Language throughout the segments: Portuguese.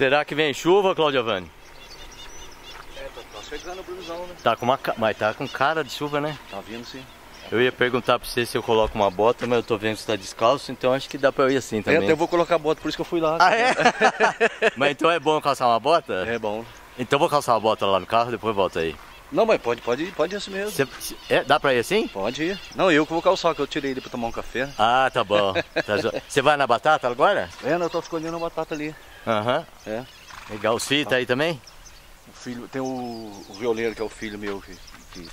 Será que vem chuva, Claudiovani? É, tá, tá chegando a previsão, né? Tá com uma, mas tá com cara de chuva, né? Tá vindo sim. Eu ia perguntar pra você se eu coloco uma bota, mas eu tô vendo que você tá descalço, então acho que dá pra eu ir assim É, também. até vou colocar a bota, por isso que eu fui lá. Ah, é? mas então é bom eu calçar uma bota? É bom. Então eu vou calçar uma bota lá no carro, depois volto aí. Não, mas pode, pode ir, pode ir assim mesmo. Se- é, dá pra ir assim? Pode ir. Não, eu que vou calçar, que eu tirei ele pra tomar um café. Ah, tá bom. Tá Você vai na batata agora? É, não, eu tô escolhendo a batata ali. Aham. É. Legal. Os filhos tá aí também? O filho, tem o, o violeiro, que é o filho meu, que, que-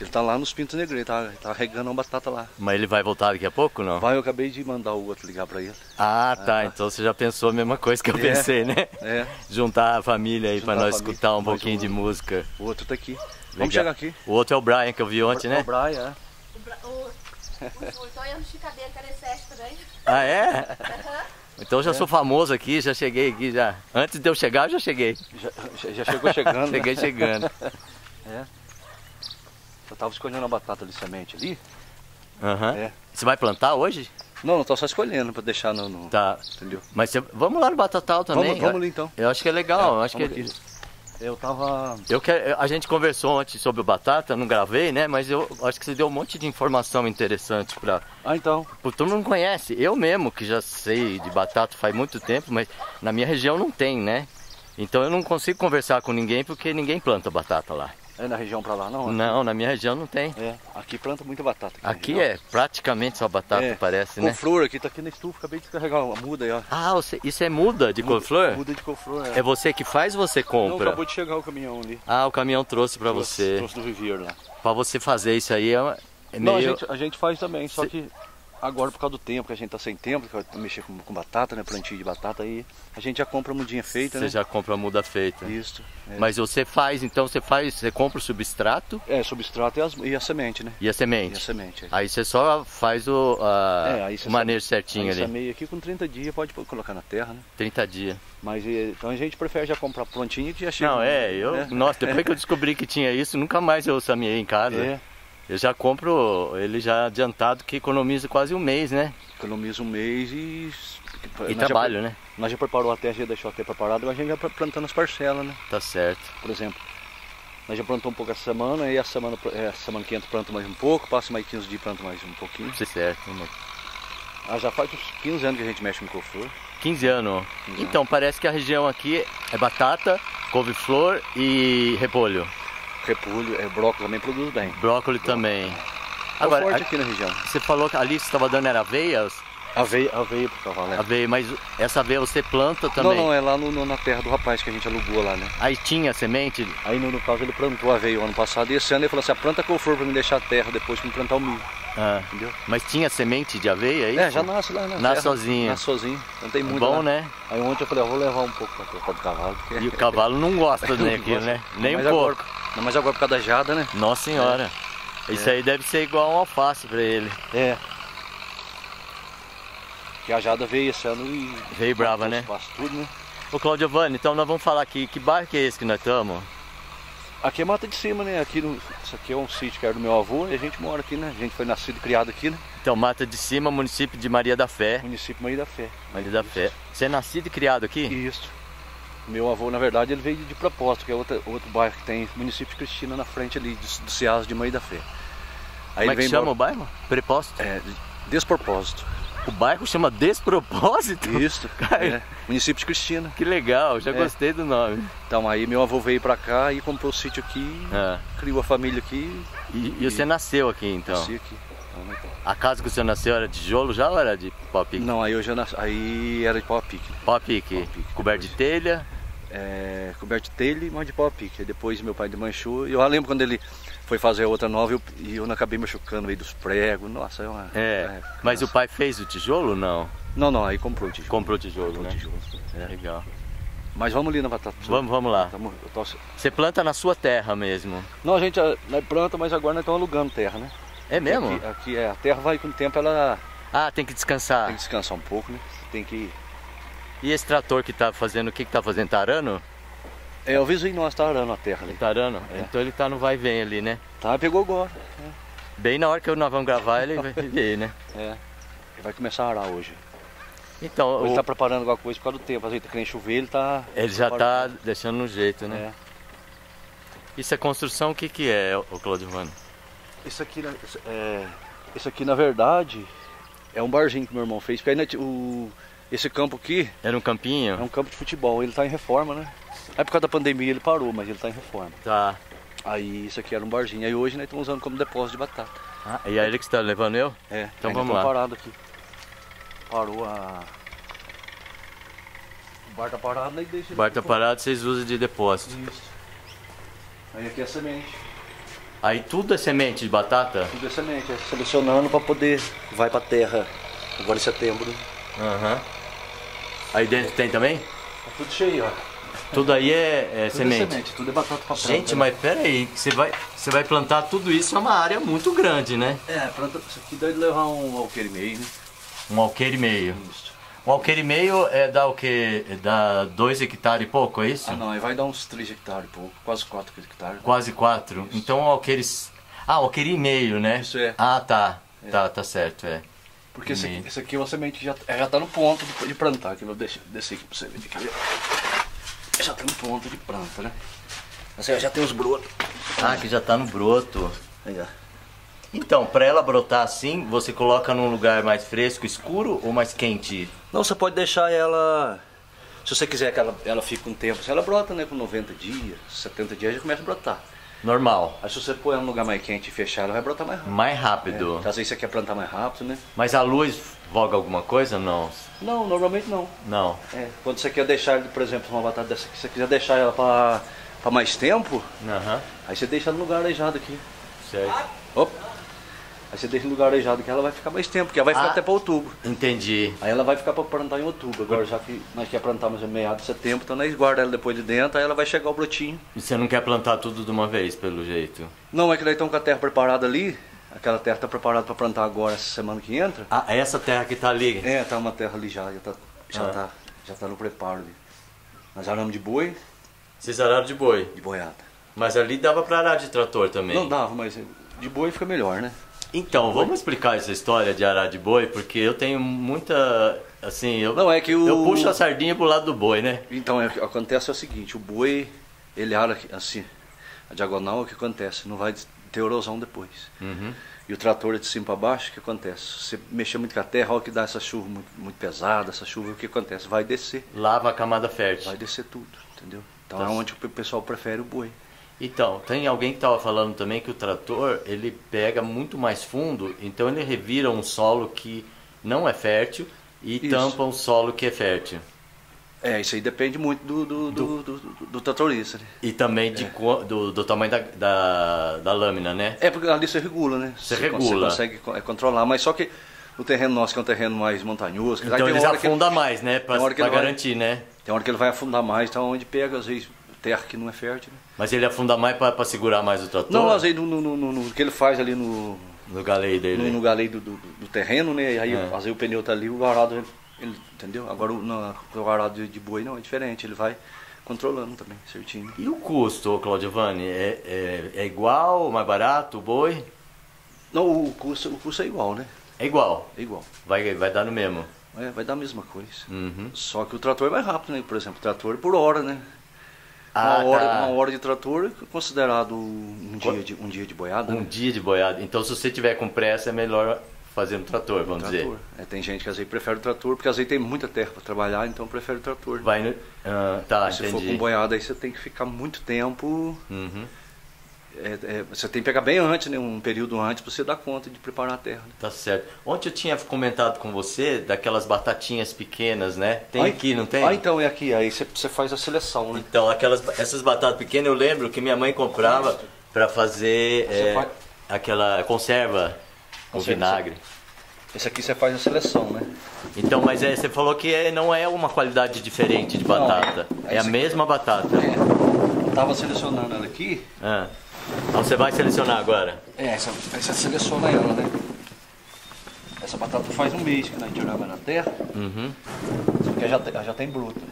ele tá lá nos Pintos Negros, ele tá, tá regando uma batata lá. Mas ele vai voltar daqui a pouco não? Vai, eu acabei de mandar o outro ligar pra ele. Ah, tá. Então você já pensou a mesma coisa que eu É. pensei, né? É, Juntar a família aí pra Juntar a nós família, escutar um mais pouquinho um- de música. o outro tá aqui. Legal. Vamos chegar aqui. O outro é o Brian que eu vi ontem, O né? Brian, é. O, Bra- o, o, o cadeira, que era esse também. Ah, é? Então eu já sou famoso aqui, já cheguei aqui já. Antes de eu chegar, eu já cheguei. Já, já- chegou chegando. né? Cheguei chegando. Eu tava escolhendo a batata de semente ali. Aham. É. Você vai plantar hoje? Não, não tô só escolhendo pra deixar no. no- Tá. Entendeu? Mas você- vamos lá no Batatal também. Vamos, vamos ali então. Eu acho que é legal. eu acho que aqui. Eu tava. eu quero, a gente conversou antes sobre o batata, não gravei, né? Mas eu acho que você deu um monte de informação interessante para Ah, então. Pô, todo mundo não conhece. Eu mesmo, que já sei de batata faz muito tempo, mas na minha região não tem, né? Então eu não consigo conversar com ninguém porque ninguém planta batata lá. É na região pra lá, não? Não, na minha região não tem. É, aqui planta muita batata. Aqui região. é praticamente só batata, É, parece, né? Couve-flor aqui, tá aqui na estufa, acabei de descarregar uma muda aí, ó. Ah, você- isso é muda de couve-flor? Muda de couve-flor, É você que faz ou você Não, compra? acabou de chegar o caminhão ali. Ah, o caminhão trouxe Trouxe- você. Trouxe do Rivier lá. Pra você fazer isso aí é, é Não, a meio... gente, a gente faz também, só Cê- que agora por causa do tempo, que a gente tá sem tempo, que mexer com, com batata, né, plantio de batata, aí a gente já compra a mudinha feita, Você né? já compra a muda feita. Isso. É, Mas você faz, então você faz, você compra o substrato é substrato e, as- e a semente, né? e a E semente. a semente. é. Aí você só faz o, a- É, o manejo certinho Aí ali. semeia aqui com 30 dias, pode colocar na terra, né? 30 dias. Mas eh, então a gente prefere já comprar prontinho que já chega. Não, é, eu. né? Nossa, depois que eu descobri que tinha isso, nunca mais eu sameei em casa. É, Eu já compro ele já adiantado que economiza quase um mês, né? economiza um mês e. E nós trabalho, já, né? Nós já preparou a terra, já deixou a terra preparada, agora a gente já plantando as parcelas, né? Tá certo. Por exemplo, nós já plantou um pouco essa semana, e a semana, é, a semana que entra planta mais um pouco, passa mais 15 dias planta mais um pouquinho. Tá certo. né? Ah, já faz uns 15 anos que a gente mexe com couve-flor. 15 anos. 15 Então, parece que a região aqui é batata, couve-flor e repolho. Repolho, é, brócolis também produz bem. Brócolis também. Tá Agora, forte a- aqui na região. você falou que ali você estava dando era aveia, Aveia, aveia pro cavalo, né? aveia, mas essa aveia você planta Não, também? não, é lá no- no- na terra do rapaz que a gente alugou lá, né? Aí tinha semente? Aí no, no caso ele plantou aveia o ano passado e esse ano ele falou assim, "Ah, planta couve-flor pra me deixar a terra depois pra me plantar o milho, Ah, entendeu? mas tinha semente de aveia aí? É, já nasce lá, né? Nasce sozinho. Nasce sozinho, não tem muito Bom, lá. né? Aí ontem eu falei, eu vou levar um pouco pra pra do cavalo. Porque... E o cavalo não gosta Não nem aquilo, gosta. né? Nem um pouco. Agora, não, mas agora por causa da jada, né? Nossa senhora. Isso aí deve ser igual um alface pra ele. É. Que a jada veio esse ano e... Veio brava, né? Tudo, né? Ô Claudio Giovanni, então nós vamos falar aqui, que bairro que é esse que nós estamos? Aqui é Mata de Cima, né? Aqui no... Isso aqui é um sítio que era do meu avô e a gente mora aqui, né? A gente foi nascido e criado aqui, né? Então, Mata de Cima, município de Maria da Fé. Município Maria da Fé. Maria da Fé. Você é nascido e criado aqui? Isso. Meu avô, na verdade, ele veio de propósito, que é outra, outro bairro que tem município de Cristina na frente ali, do, do Ceasa de Mãe da Fé. Aí Como é que chama o embora- bairro? Preposto? É, despropósito. O bairro chama Despropósito? Isso. Cara. é, município de Cristina. Que legal, já É. gostei do nome. Então aí meu avô veio pra cá e comprou o sítio aqui, Ah, criou a família aqui E, e você nasceu aqui então? nasci aqui. A casa que o senhor nasceu era de tijolo já ou era de pau pique? Não, aí eu já nasci, aí era de pau pique. Pau pique. Pau pique, Coberto de telha. É, coberto de telha e mais de pau a pique. Aí depois meu pai desmanchou. E eu lembro quando ele foi fazer a outra nova eu- e eu não acabei machucando meio dos pregos. Nossa, é uma. É. Mas o pai fez o tijolo ou não? Não, não, aí comprou o tijolo. Comprou tijolo, Comprou o né? tijolo. É. Legal. Mas vamos ali na batata. Vamos, vamos lá. Você planta na sua terra mesmo. Não, a gente planta, mas agora nós estamos alugando terra, né? É mesmo? Aqui, aqui é, a terra vai com o tempo, ela Ah, tem que descansar. tem que descansar um pouco, né? Tem que. E esse trator que tá fazendo, o que que tá fazendo? Tá arando? É, o vizinho nosso tá arando a terra ali. Tá arando? É. Então ele tá no vai vem ali, né? Tá, pegou agora. Bem na hora que nós vamos gravar ele vai vir, né? É. Ele vai começar a arar hoje. Então, Ele o- tá preparando alguma coisa por causa do tempo. Às vezes que nem chover, ele tá. ele já preparando. tá deixando no jeito, né? É. Isso é construção, o que que é, o Claudio Vani? Isso aqui, é, isso aqui na verdade é um barzinho que meu irmão fez. Porque aí, né, o, esse campo aqui Era um campinho? é um campo de futebol. Ele tá em reforma, né? Aí por causa da pandemia ele parou, mas ele tá em reforma. Tá. Aí isso aqui era um barzinho. Aí hoje nós estamos usando como depósito de batata. Ah, e aí ele que está levando eu? É, Então ainda vamos lá. parado aqui. Parou a. O bar tá parado, aí deixa O bar tá parado, vocês usam de depósito. Isso. Aí aqui é semente. Aí tudo é semente de batata? Tudo é semente, é selecionando para poder. Vai pra terra agora em setembro. Aham. Aí dentro tem também? Tá tudo cheio, ó. Tudo aí é, é Tudo semente. é semente, tudo é batata pra planta. Gente, né? mas pera aí, você vai, você vai plantar tudo isso é uma área muito grande, né? É, planta. Isso aqui deve levar um alqueire e meio, né? Um alqueire e meio. Isso. Um alqueire e meio é dá o quê? É Dá 2 hectares e pouco, é isso? Ah não, aí vai dar uns 3 hectares, pô. Quase 4 hectares. Quase 4. Então um alqueire. Ah, alqueire e meio, né? Isso é. Ah, tá. Tá, tá certo, é. Porque esse aqui, esse aqui semente que já, é, já tá no ponto de, de plantar. Aqui, eu vou descer aqui pra você ver. Aqui, já tá no ponto de planta, né? Assim, ó, já tem os brotos. Ah, que já tá no broto. Aí, ó. Então, para ela brotar assim, você coloca num lugar mais fresco, escuro ou mais quente? Não, você pode deixar ela. Se você quiser que ela, ela fique um tempo, se ela brota, né, com 90 dias, 70 dias já começa a brotar. Normal. Aí se você pôr ela num lugar mais quente e fechar, ela vai brotar mais rápido. Mais rápido. É, às vezes você quer plantar mais rápido, né? Mas a luz voga alguma coisa? Não. Não, normalmente não. Não. É, quando você quer deixar, por exemplo, uma batata dessa aqui, você quiser deixar ela pra, pra mais tempo, aí você deixa no lugar arejado aqui. Certo. Opa! Aí você deixa no lugar arejado que ela vai ficar mais tempo, porque ela vai ficar Ah. até para outubro. Entendi. Aí ela vai ficar para plantar em outubro. Agora já que nós quer plantar mais em meados de setembro, então nós guarda ela depois de dentro, aí ela vai chegar o brotinho. E você não quer plantar tudo de uma vez, pelo jeito? Não, é que nós estamos com a terra preparada ali. Aquela terra está preparada para plantar agora essa semana que entra. Ah, essa terra que tá ali. É, tá uma terra ali já, já tá, já Ah. tá, já tá no preparo ali. Nós aramos de boi, Vocês araram de boi. de boiada. Mas ali dava pra arar de trator também. Não dava, mas de boi fica melhor, né? Então, vamos explicar essa história de arar de boi, porque eu tenho muita. Assim, eu, Não, é que o- eu puxo a sardinha pro lado do boi, né? Então, é, o que acontece é o seguinte, o boi, ele ara assim, a diagonal, o que acontece? Não vai ter erosão depois. Uhum. E o trator de cima para baixo, o que acontece? Você mexer muito com a terra, olha que dá essa chuva muito, muito pesada, essa chuva, o que acontece? Vai descer, Lava a camada fértil. vai descer tudo, entendeu? Então Tá é onde o pessoal prefere o boi. Então, tem alguém que estava falando também que o trator ele pega muito mais fundo, então ele revira um solo que não é fértil e Isso. tampa um solo que é fértil. É, isso aí depende muito do, do, do, do, do- tratorista, né? E também de, qua- do, do tamanho da, da, da lâmina, né? É, porque ali você regula, né? Você con- regula. Você consegue co- é, controlar, mas só que o terreno nosso, que é um terreno mais montanhoso, Então eles hora que ele- mais, né? Ele vai- garantir, né? Tem hora que ele vai afundar mais, então onde pega, às vezes, terra que não é fértil. Né? Mas ele afunda mais pra segurar mais o trator? Não, às vezes no, no, no, no- que ele faz ali no, No galeio dele. no, galeio do, do, do terreno, né? E aí, É. às vezes o pneu tá ali, o arado, ele, ele- entendeu? Agora o, o arado de, de boi não, é diferente, ele vai controlando também, certinho. E o custo, ô Claudiovani? É, é, é igual, mais barato, o boi? Não, o custo, o custo é igual, né? É igual. É igual. Vai, vai dar no mesmo. É, vai dar a mesma coisa. Uhum. Só que o trator é mais rápido, né? Por exemplo, o trator por hora, né? Ah, uma, hora, tá. uma hora de trator é considerado um dia de, um dia de boiada, Um né? dia de boiada. Então, se você tiver com pressa, é melhor fazer no trator, vamos dizer. trator. É, tem gente que às vezes prefere o trator, porque às vezes tem muita terra para trabalhar, então prefere o trator. Vai no... Ah, tá, Se for entendi. com boiada, aí você tem que ficar muito tempo. Uhum. É, é, você tem que pegar bem antes, né? Um período antes para você dar conta de preparar a terra. né? Tá certo. Ontem eu tinha comentado com você daquelas batatinhas pequenas, né? Tem Ah, aqui, não tem? Ah, então é aqui. Aí você, você faz a seleção, né? Então, aquelas, essas batatas pequenas eu lembro que minha mãe comprava para fazer é, faz- aquela conserva com vinagre. Esse aqui você faz a seleção, né? Então, mas é, você falou que é, não é uma qualidade diferente de Não, batata. é É a mesma batata. É. Eu tava selecionando ela aqui. Ah. Então você vai selecionar agora. É, essa, seleciona ela, né? Essa batata faz um mês que nós tiramos na terra, Uhum. só que ela já, tem- ela já tem broto. né?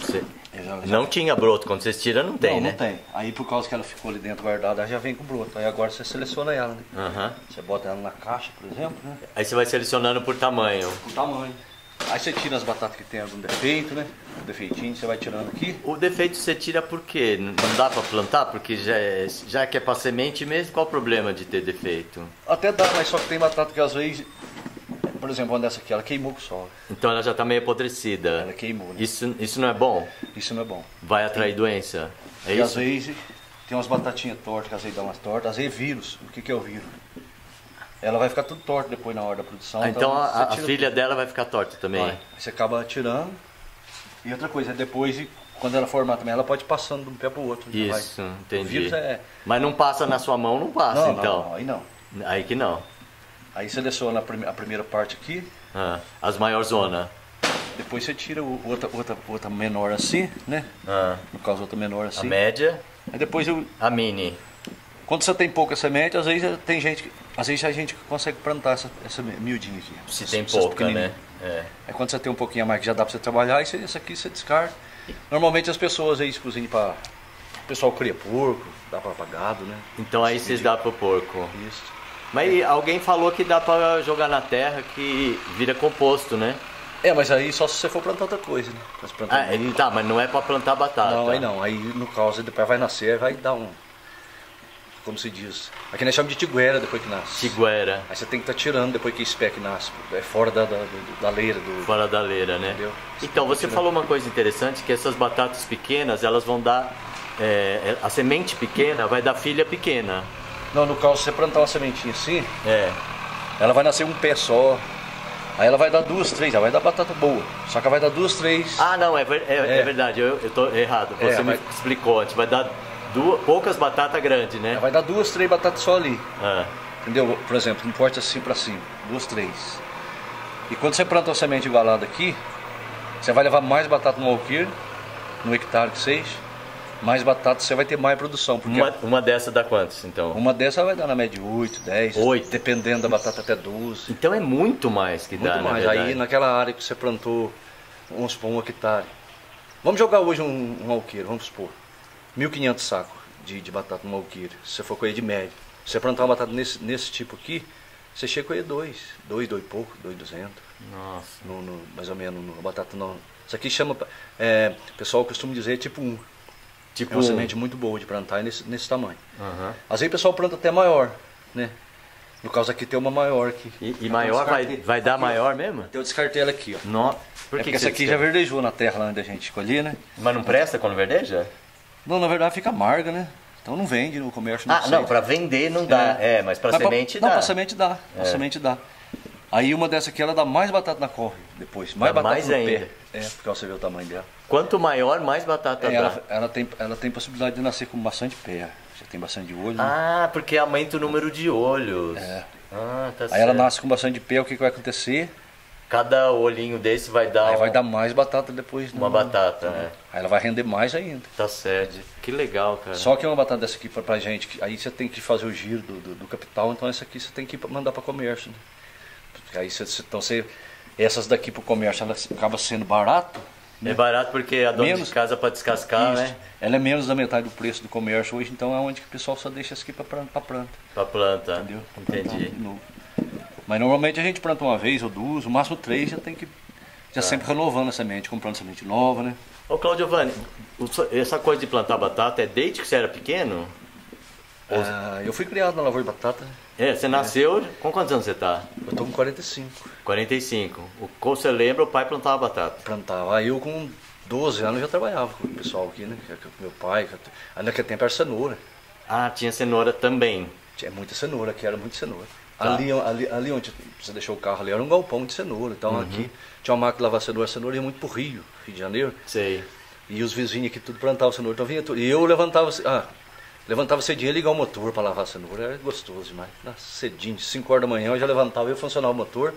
Você- Ela já- Não tinha broto, quando vocês tiram não tem, não, né? não tem. Aí por causa que ela ficou ali dentro guardada, ela já vem com broto. Aí agora você seleciona ela, né? Aham. Você bota ela na caixa, por exemplo, né? Aí você vai selecionando por tamanho. Por tamanho. Aí você tira as batatas que tem algum defeito, né? Um defeitinho, você vai tirando aqui. O defeito você tira por quê? Não dá pra plantar? Porque já, é, já que é pra semente mesmo, qual o problema de ter defeito? Até dá, mas só que tem batata que às vezes, por exemplo, uma dessa aqui, ela queimou com o sol. Então ela já tá meio apodrecida. Ela queimou, né? Isso, isso não é bom? Isso não é bom. Vai atrair doença? É e às isso? vezes tem umas batatinhas tortas, que às vezes dá umas tortas, às vezes vírus. O que, que é o vírus? Ela vai ficar tudo torta depois na hora da produção. Ah, então a, você a tira filha dela vai ficar torta também? Vai. Você acaba tirando. E outra coisa, depois, quando ela formar também, ela pode ir passando de um pé pro outro. não vai. Isso, O entendi. é. Mas não passa na sua mão, não passa Não, então. não, aí não. Aí que não. Aí seleciona a, prime- a primeira parte aqui, Ah, as maior zona. depois você tira o, outra, outra, outra menor assim, né? Ah, No caso, outra menor a assim. média, Aí depois, eu, a mini. Quando você tem pouca semente, às vezes tem gente, às vezes a gente consegue plantar essa, essa miudinha aqui. Se tem pouca, né? É. Aí quando você tem um pouquinho a mais que já dá pra você trabalhar, aí essa aqui você descarta. Normalmente as pessoas aí cozinham pra. O pessoal cria porco, dá pra pra gado, né? Então aí vocês dão pro porco. Isso. Mas e alguém falou que dá pra jogar na terra que vira composto, né? É, mas aí só se você for plantar outra coisa, né? Ah, é- tá, mas não é pra plantar batata. Não, aí não. Aí no caso depois vai nascer, vai dar um. Como se diz? Aqui nós chamamos de tiguera depois que nasce. Tiguera, Aí você tem que estar tirando depois que esse pé que nasce. É fora da, da, da leira do. fora da leira, né? Entendeu? Então, você falou uma coisa interessante, que essas batatas pequenas, elas vão dar... é, a semente pequena vai dar filha pequena. Não, no caso, se você plantar uma sementinha assim, É, ela vai nascer um pé só. Aí ela vai dar duas, três, ela vai dar batata boa. Só que ela vai dar duas, três. Ah, não, é, ver- é- é É. verdade, eu, eu tô errado. Você É, me vai- explicou antes. Vai dar duas, poucas batatas grandes, né? Ela vai dar duas, três batatas só ali. Ah, Entendeu? Por exemplo, não importa assim pra cima. Duas, três. E quando você planta uma semente igualada aqui, você vai levar mais batata no alqueire, no hectare que seja. Mais batata, você vai ter mais produção. Porque uma, uma dessa dá quantos, então? uma dessa vai dar na média 8, 10. Oito. Dependendo da batata até 12. Então é muito mais que dá, Muito na mais. verdade. Aí naquela área que você plantou, vamos supor, um hectare. Vamos jogar hoje um, um alqueire, vamos supor. 1.500 sacos de, de batata no alqueire. Se você for colher de média. Se você plantar uma batata nesse, nesse tipo aqui, você chega a colher dois. Dois, dois e pouco, dois, duzentos. Nossa. No, no- mais ou menos, no, batata não. Isso aqui chama, é, o pessoal costuma dizer tipo um. Tipo, É uma semente muito boa de plantar nesse, nesse tamanho. Aham. Às vezes o pessoal planta até maior, né? No caso aqui tem uma maior aqui. E, e maior vai, vai dar maior mesmo? Eu descartei ela aqui, ó. No... Por é que porque que essa aqui já verdejou na terra lá onde a gente escolhia, né? Mas não presta quando verdeja? Não, na verdade fica amarga, né? Então não vende no comércio. Não Ah, não, pra vender não dá. É, mas pra semente Não, dá. pra semente dá. Pra É. semente dá. Aí uma dessa aqui, ela dá mais batata na corre depois. Mais Dá batata mais no ainda. pé. É, porque você vê o tamanho dela. Quanto maior, mais batata É, dá. ela, ela tem, ela tem possibilidade de nascer com bastante pé. Já tem bastante olho. né? Ah, porque aumenta o número de olhos. É. Ah, tá Aí certo. ela nasce com bastante pé, o que, que vai acontecer? Cada olhinho desse vai dar, Aí um- vai dar mais batata depois. uma no- batata, né? Aí ela vai render mais ainda. Tá certo. Que legal, cara. Só que uma batata dessa aqui pra, pra gente, que- aí você tem que fazer o giro do, do, do capital, então essa aqui você tem que mandar para comércio. Né? Porque Aí você, então você, essas daqui pro comércio, ela acaba sendo barato. É barato porque a dona Menos- de casa para descascar, Isso. né? Ela é menos da metade do preço do comércio hoje, então é onde que o pessoal só deixa essa aqui pra planta. Pra planta Pra entendeu? Entendi. Então, Mas normalmente a gente planta uma vez ou duas, o máximo três, já tem que. Já Tá. sempre renovando a semente, comprando semente nova, né? Ô Claudio so- essa coisa de plantar batata é desde que você era pequeno? Ah, eu fui criado na lavoura de batata, É, você nasceu. Com quantos anos você tá? eu tô com 45. 45. O como você lembra, o pai plantava batata. plantava. Aí eu com 12 anos já trabalhava com o pessoal aqui, né? Que- que Meu pai, que- aí naquele tempo era cenoura. Ah, tinha cenoura também. Tinha muita cenoura aqui, era muita cenoura. Tá. Ali, ali, ali onde você deixou o carro ali era um galpão de cenoura. Então aqui tinha uma máquina de lavar cenoura, a cenoura ia muito pro Rio, Rio de Janeiro. Sei. E os vizinhos aqui tudo plantavam cenoura. Então vinha tudo. E eu levantava, ah, levantava cedinho e ligar o motor para lavar a cenoura. Era gostoso demais. Nossa, cedinho, 5 horas da manhã eu já levantava, eu funcionava o motor.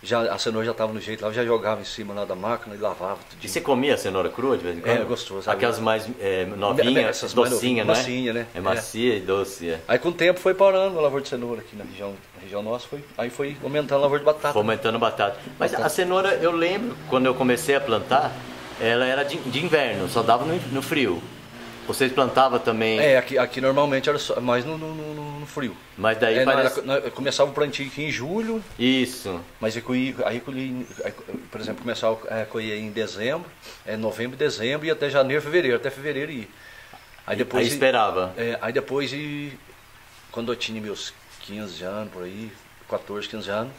Já, a cenoura já estava no jeito lá, já jogava em cima lá da máquina e lavava E tudinho. você comia a cenoura crua de vez em quando? É, gostoso. Aquelas mais é, novinhas, Essas mais docinha, novinhas, né? né? É macia e doce. É. Aí com o tempo foi parando a lavoura de cenoura aqui na região, na região nossa, foi, aí foi aumentando a lavoura de batata. Fomentando batata. Mas a cenoura, eu lembro, quando eu comecei a plantar, ela era de, de inverno, só dava no, no frio. Vocês plantavam também, É, aqui, aqui normalmente era só, mais no, no, no- no frio. mas daí É, não, parece... era- não, começava o plantio aqui em julho, Isso. mas aí colhi, aí colhi aí, por exemplo, começava a colher em dezembro, é, novembro, dezembro e até janeiro, fevereiro, até fevereiro ia. Aí depois, Aí esperava. é, aí depois, e, quando eu tinha meus 15 anos, por aí, 14, 15 anos,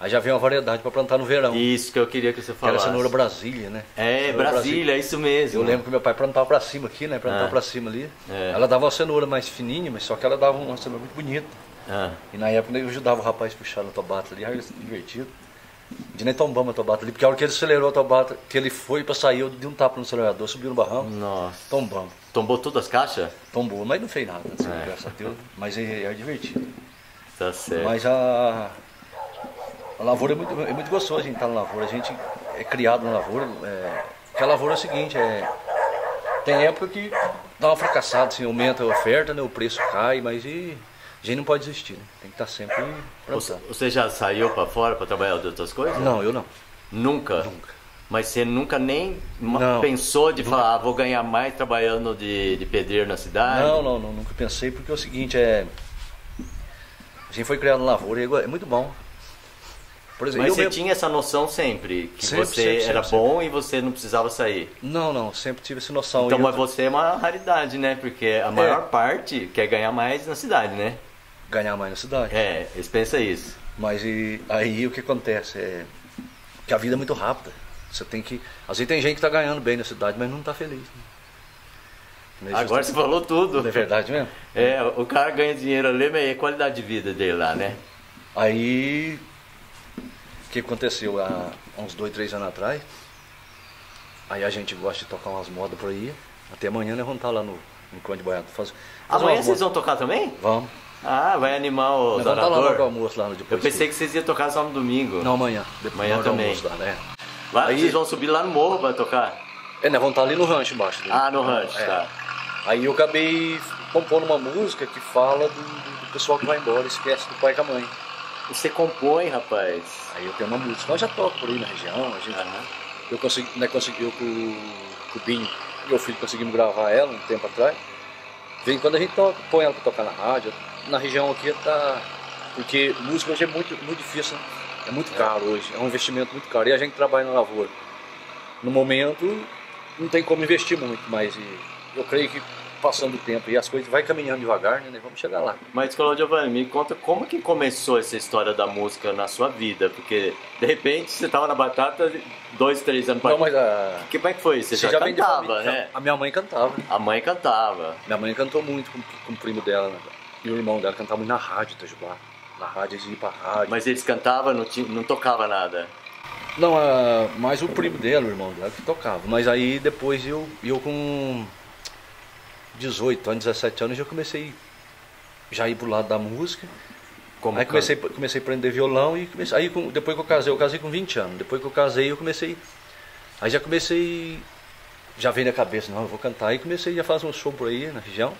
aí já veio uma variedade para plantar no verão. Isso que eu queria que você que era falasse. cenoura Brasília, né? É, Cenoura Brasília, é isso mesmo. Eu lembro que meu pai plantava pra cima aqui, né? Plantava Ah. pra cima ali. É. Ela dava uma cenoura mais fininha, mas só que ela dava uma cenoura muito bonita. Ah, E na época eu ajudava o rapaz a puxar no tobata ali, era divertido. De nem tombamos a tobata ali, porque a hora que ele acelerou a tobata, que ele foi pra sair, eu dei um tapa no acelerador, subi no barranco, nossa. tombamos. Tombou todas as caixas? Tombou, mas não fez nada, assim, É. graças a Deus. Mas é, é divertido. Tá certo. Mas a, a lavoura é muito, é muito gostoso a gente estar na lavoura. A gente é criado na lavoura. É, porque a lavoura é o seguinte, é, tem época que dá uma fracassada, assim, aumenta a oferta, né, o preço cai, mas e, a gente não pode desistir, né? Tem que estar sempre Você, plantando. você já saiu pra fora pra trabalhar de outras coisas? Não, eu não. Nunca? Nunca. Mas você nunca nem Não. pensou de falar, ah, vou ganhar mais trabalhando de, de pedreiro na cidade? Não, não, não, nunca pensei, porque é o seguinte, é. A gente foi criado na lavoura e é muito bom. Por exemplo, Mas você mesmo- tinha essa noção sempre, que Sempre, você sempre, era sempre, bom e você não precisava sair. Não, não, sempre tive essa noção. Então, E eu- mas você é uma raridade, né? Porque a maior parte quer ganhar mais na cidade, né? Ganhar mais na cidade. É, eles pensam isso. Mas e, aí o que acontece é que a vida é muito rápida. Você tem que. Às vezes tem gente que tá ganhando bem na cidade, mas não tá feliz. Né? É Agora você falou tudo. É verdade mesmo? É, o cara ganha dinheiro ali, mas é qualidade de vida dele lá, né? Aí o que aconteceu há uns dois, três anos atrás? Aí a gente gosta de tocar umas modas por aí. Até amanhã nós vamos estar lá no, no Conde Boiado. Faz, fazer Amanhã vocês vão tocar também? Vamos. Ah, vai animar os Nós vamos lá no almoço lá no depois. Eu pensei que vocês iam tocar só no domingo. Não, amanhã. Depois Amanhã também. almoço Lá, né? Lá, Aí- Vocês vão subir lá no morro pra tocar? É, nós vamos estar ali no rancho embaixo. né? Ah, no rancho, É. tá. Aí eu acabei compondo uma música que fala do, do- pessoal que vai embora, esquece do pai e com a mãe. Você compõe, rapaz. Aí eu tenho uma música, nós já toco por aí na região, a gente, eu consegui, né, conseguiu com, o- com o Binho, meu filho conseguimos gravar ela um tempo atrás. Vem quando a gente toca, põe ela para tocar na rádio, na região aqui tá. Porque música hoje é muito, muito difícil, né? é muito caro hoje, é um investimento muito caro. E a gente trabalha na lavoura. No momento não tem como investir muito, mas e, eu creio que passando o tempo e as coisas vai caminhando devagar, né? nós Vamos chegar lá. Mas, Cláudio Giovanni, me conta como que começou essa história da música na sua vida? Porque, de repente, você tava na batata dois, três anos Não, mas a, Que- Como é que foi? Você, Você já, de cantava, família- né? A minha mãe cantava. A mãe cantava. Minha mãe cantou muito com, com o primo dela, né? E o irmão dela cantava muito na rádio, Itajubá. Na rádio, eles iam pra rádio. Mas eles cantavam, não, tinha, não tocava nada. Não, a, mais o primo dela, o irmão dela, que tocava. Mas aí depois eu, eu com 18 anos, 17 anos, já comecei já ir pro lado da música. Como aí comecei, comecei a aprender violão e comecei, aí com- depois que eu casei, eu casei com 20 anos. Depois que eu casei, eu comecei. Aí já comecei. Já veio na cabeça, não, eu vou cantar. Aí comecei a fazer um show por aí na região.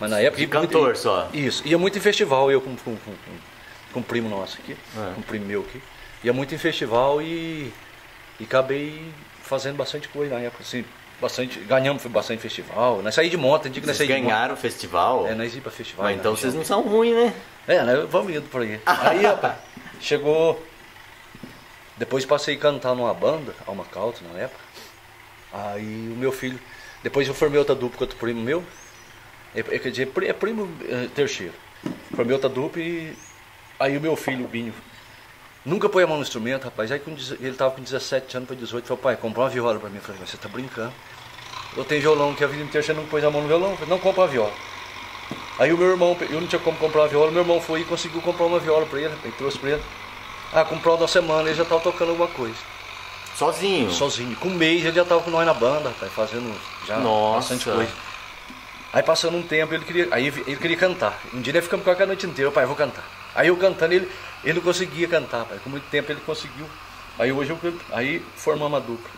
Mas na época. De ia muito- cantor só. Isso, ia muito em festival, eu com, com, com, com, um primo nosso aqui, É. com um primo meu aqui. Ia muito em festival e, e acabei fazendo bastante coisa na época, assim, bastante, ganhamos bastante festival. Nós saímos de moto, que nós Vocês saímos de ganharam o festival? É, nós íamos pra festival. Mas na então vocês não são ruins, né? É, né, vamos indo por aí. Aí, rapaz, chegou. Depois passei a cantar numa banda, Alma Cauta, na época. Aí o meu filho. Depois eu formei outra dupla com outro primo meu. É, é, quer dizer, é primo é, terceiro. Formei outra dupla e. Aí o meu filho, o Binho, nunca pôs a mão no instrumento, rapaz. Aí ele tava com 17 anos para 18, falou, pai, compra uma viola pra mim. Eu falei, você tá brincando. Eu tenho violão que a vida inteira você não pôs a mão no violão. Eu falei, não, compra uma viola. Aí o meu irmão, eu não tinha como comprar uma viola, meu irmão foi e conseguiu comprar uma viola pra ele, ele trouxe pra ele. Ah, comprou uma semana, ele já tava tocando alguma coisa. Sozinho. Sozinho. Com um mês ele já tava com nós na banda, rapaz, fazendo já Nossa. bastante coisa. Aí passando um tempo, ele queria, aí ele queria cantar. Um dia nós ficamos com a noite inteira, pai, vou cantar. Aí eu cantando, ele, ele não conseguia cantar, pai. Com muito tempo ele conseguiu. Aí hoje eu, aí formamos a dupla.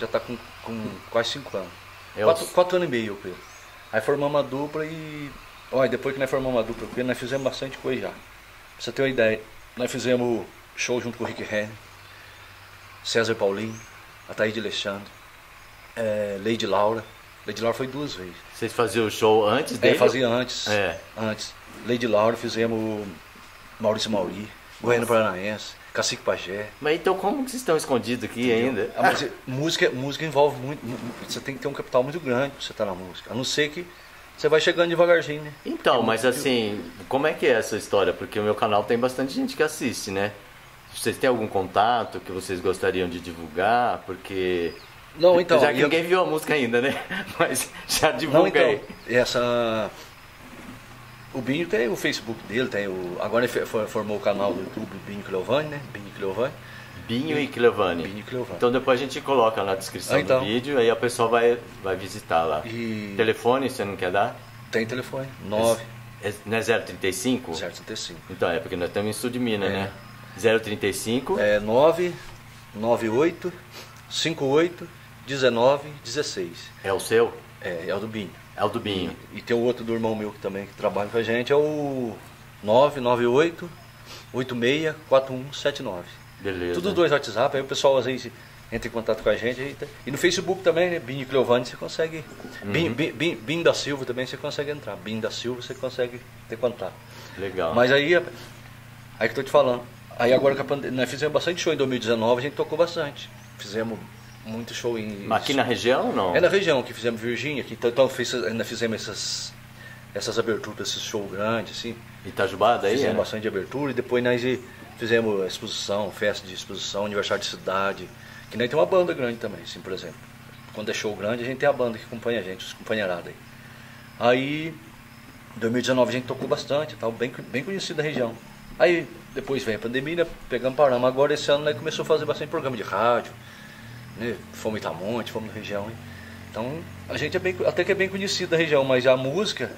Já tá com, com quase cinco anos. É quatro, quatro anos e meio com ele. Aí formamos a dupla e. Olha, depois que nós formamos a dupla com ele, nós fizemos bastante coisa já. Pra você ter uma ideia, nós fizemos show junto com o Rick Henry, César Paulinho, a Thaís de Alexandre, eh, Lady Laura, Lady Laura foi duas vezes. Vocês faziam o show antes É, dele? fazia antes. É. Antes. Lady Laura fizemos Maurício Mauri, Goiânia Paranaense, Cacique Pajé. Mas então como que vocês estão escondidos aqui ainda? Ah, mas música, música envolve muito. mu- mu- Você tem que ter um capital muito grande pra você estar na música. A não ser que você vai chegando devagarzinho, né? Então, mas assim, como é que é essa história? Porque o meu canal tem bastante gente que assiste, né? Vocês têm algum contato que vocês gostariam de divulgar? Porque. Não, então. Já que eu- ninguém viu a música ainda, né? Mas já divulga Não, então. Essa. O Binho tem o Facebook dele, tem o. Agora ele formou o canal do YouTube Binho Cleovani, né? Binho Cleovani. Binho e Cleovani. Binho e Cleovani. Então depois a gente coloca na descrição Ah, então. do vídeo, aí a pessoa vai, vai visitar lá. E Telefone, você não quer dar? tem telefone. 9 É, não é 035? 035. Então, é porque nós estamos em Sul de Minas, É. né? 035 É 9 98 58 19 16. é o seu? É, é o do Binho. É o do Binho. E tem o outro do irmão meu que também que trabalha com a gente, é o 998 86 4179. Beleza. Tudo dois WhatsApp, aí o pessoal às vezes entra em contato com a gente. tá- E no Facebook também, né? Binho Cleovani você consegue. Uhum. Binho, Binho- Binho- da Silva também você consegue entrar. Binho da Silva você consegue ter contato. Legal. Mas aí, rapaz, aí que eu tô te falando. Aí agora que a pandemia, nós fizemos bastante show em 2019, a gente tocou bastante. Fizemos muito show em. Mas aqui na região não? É na região que fizemos Virgínia, que então, então fiz, ainda fizemos essas, essas aberturas, esses shows grandes, assim. Itajubá daí? fizemos é? bastante abertura e depois nós fizemos exposição, festa de exposição, aniversário de cidade. Que nem tem uma banda grande também, assim, por exemplo. Quando é show grande, a gente tem a banda que acompanha a gente, os companheirados aí. Aí, em 2019 a gente tocou bastante, tal, bem, bem conhecido da região. Aí, depois vem a pandemia, né, pegamos paramos. Agora esse ano né, começou a fazer bastante programa de rádio, né, fomos em Itamonte, fomos na região. hein. Então, a gente é bem, até que é bem conhecido da região, mas a música,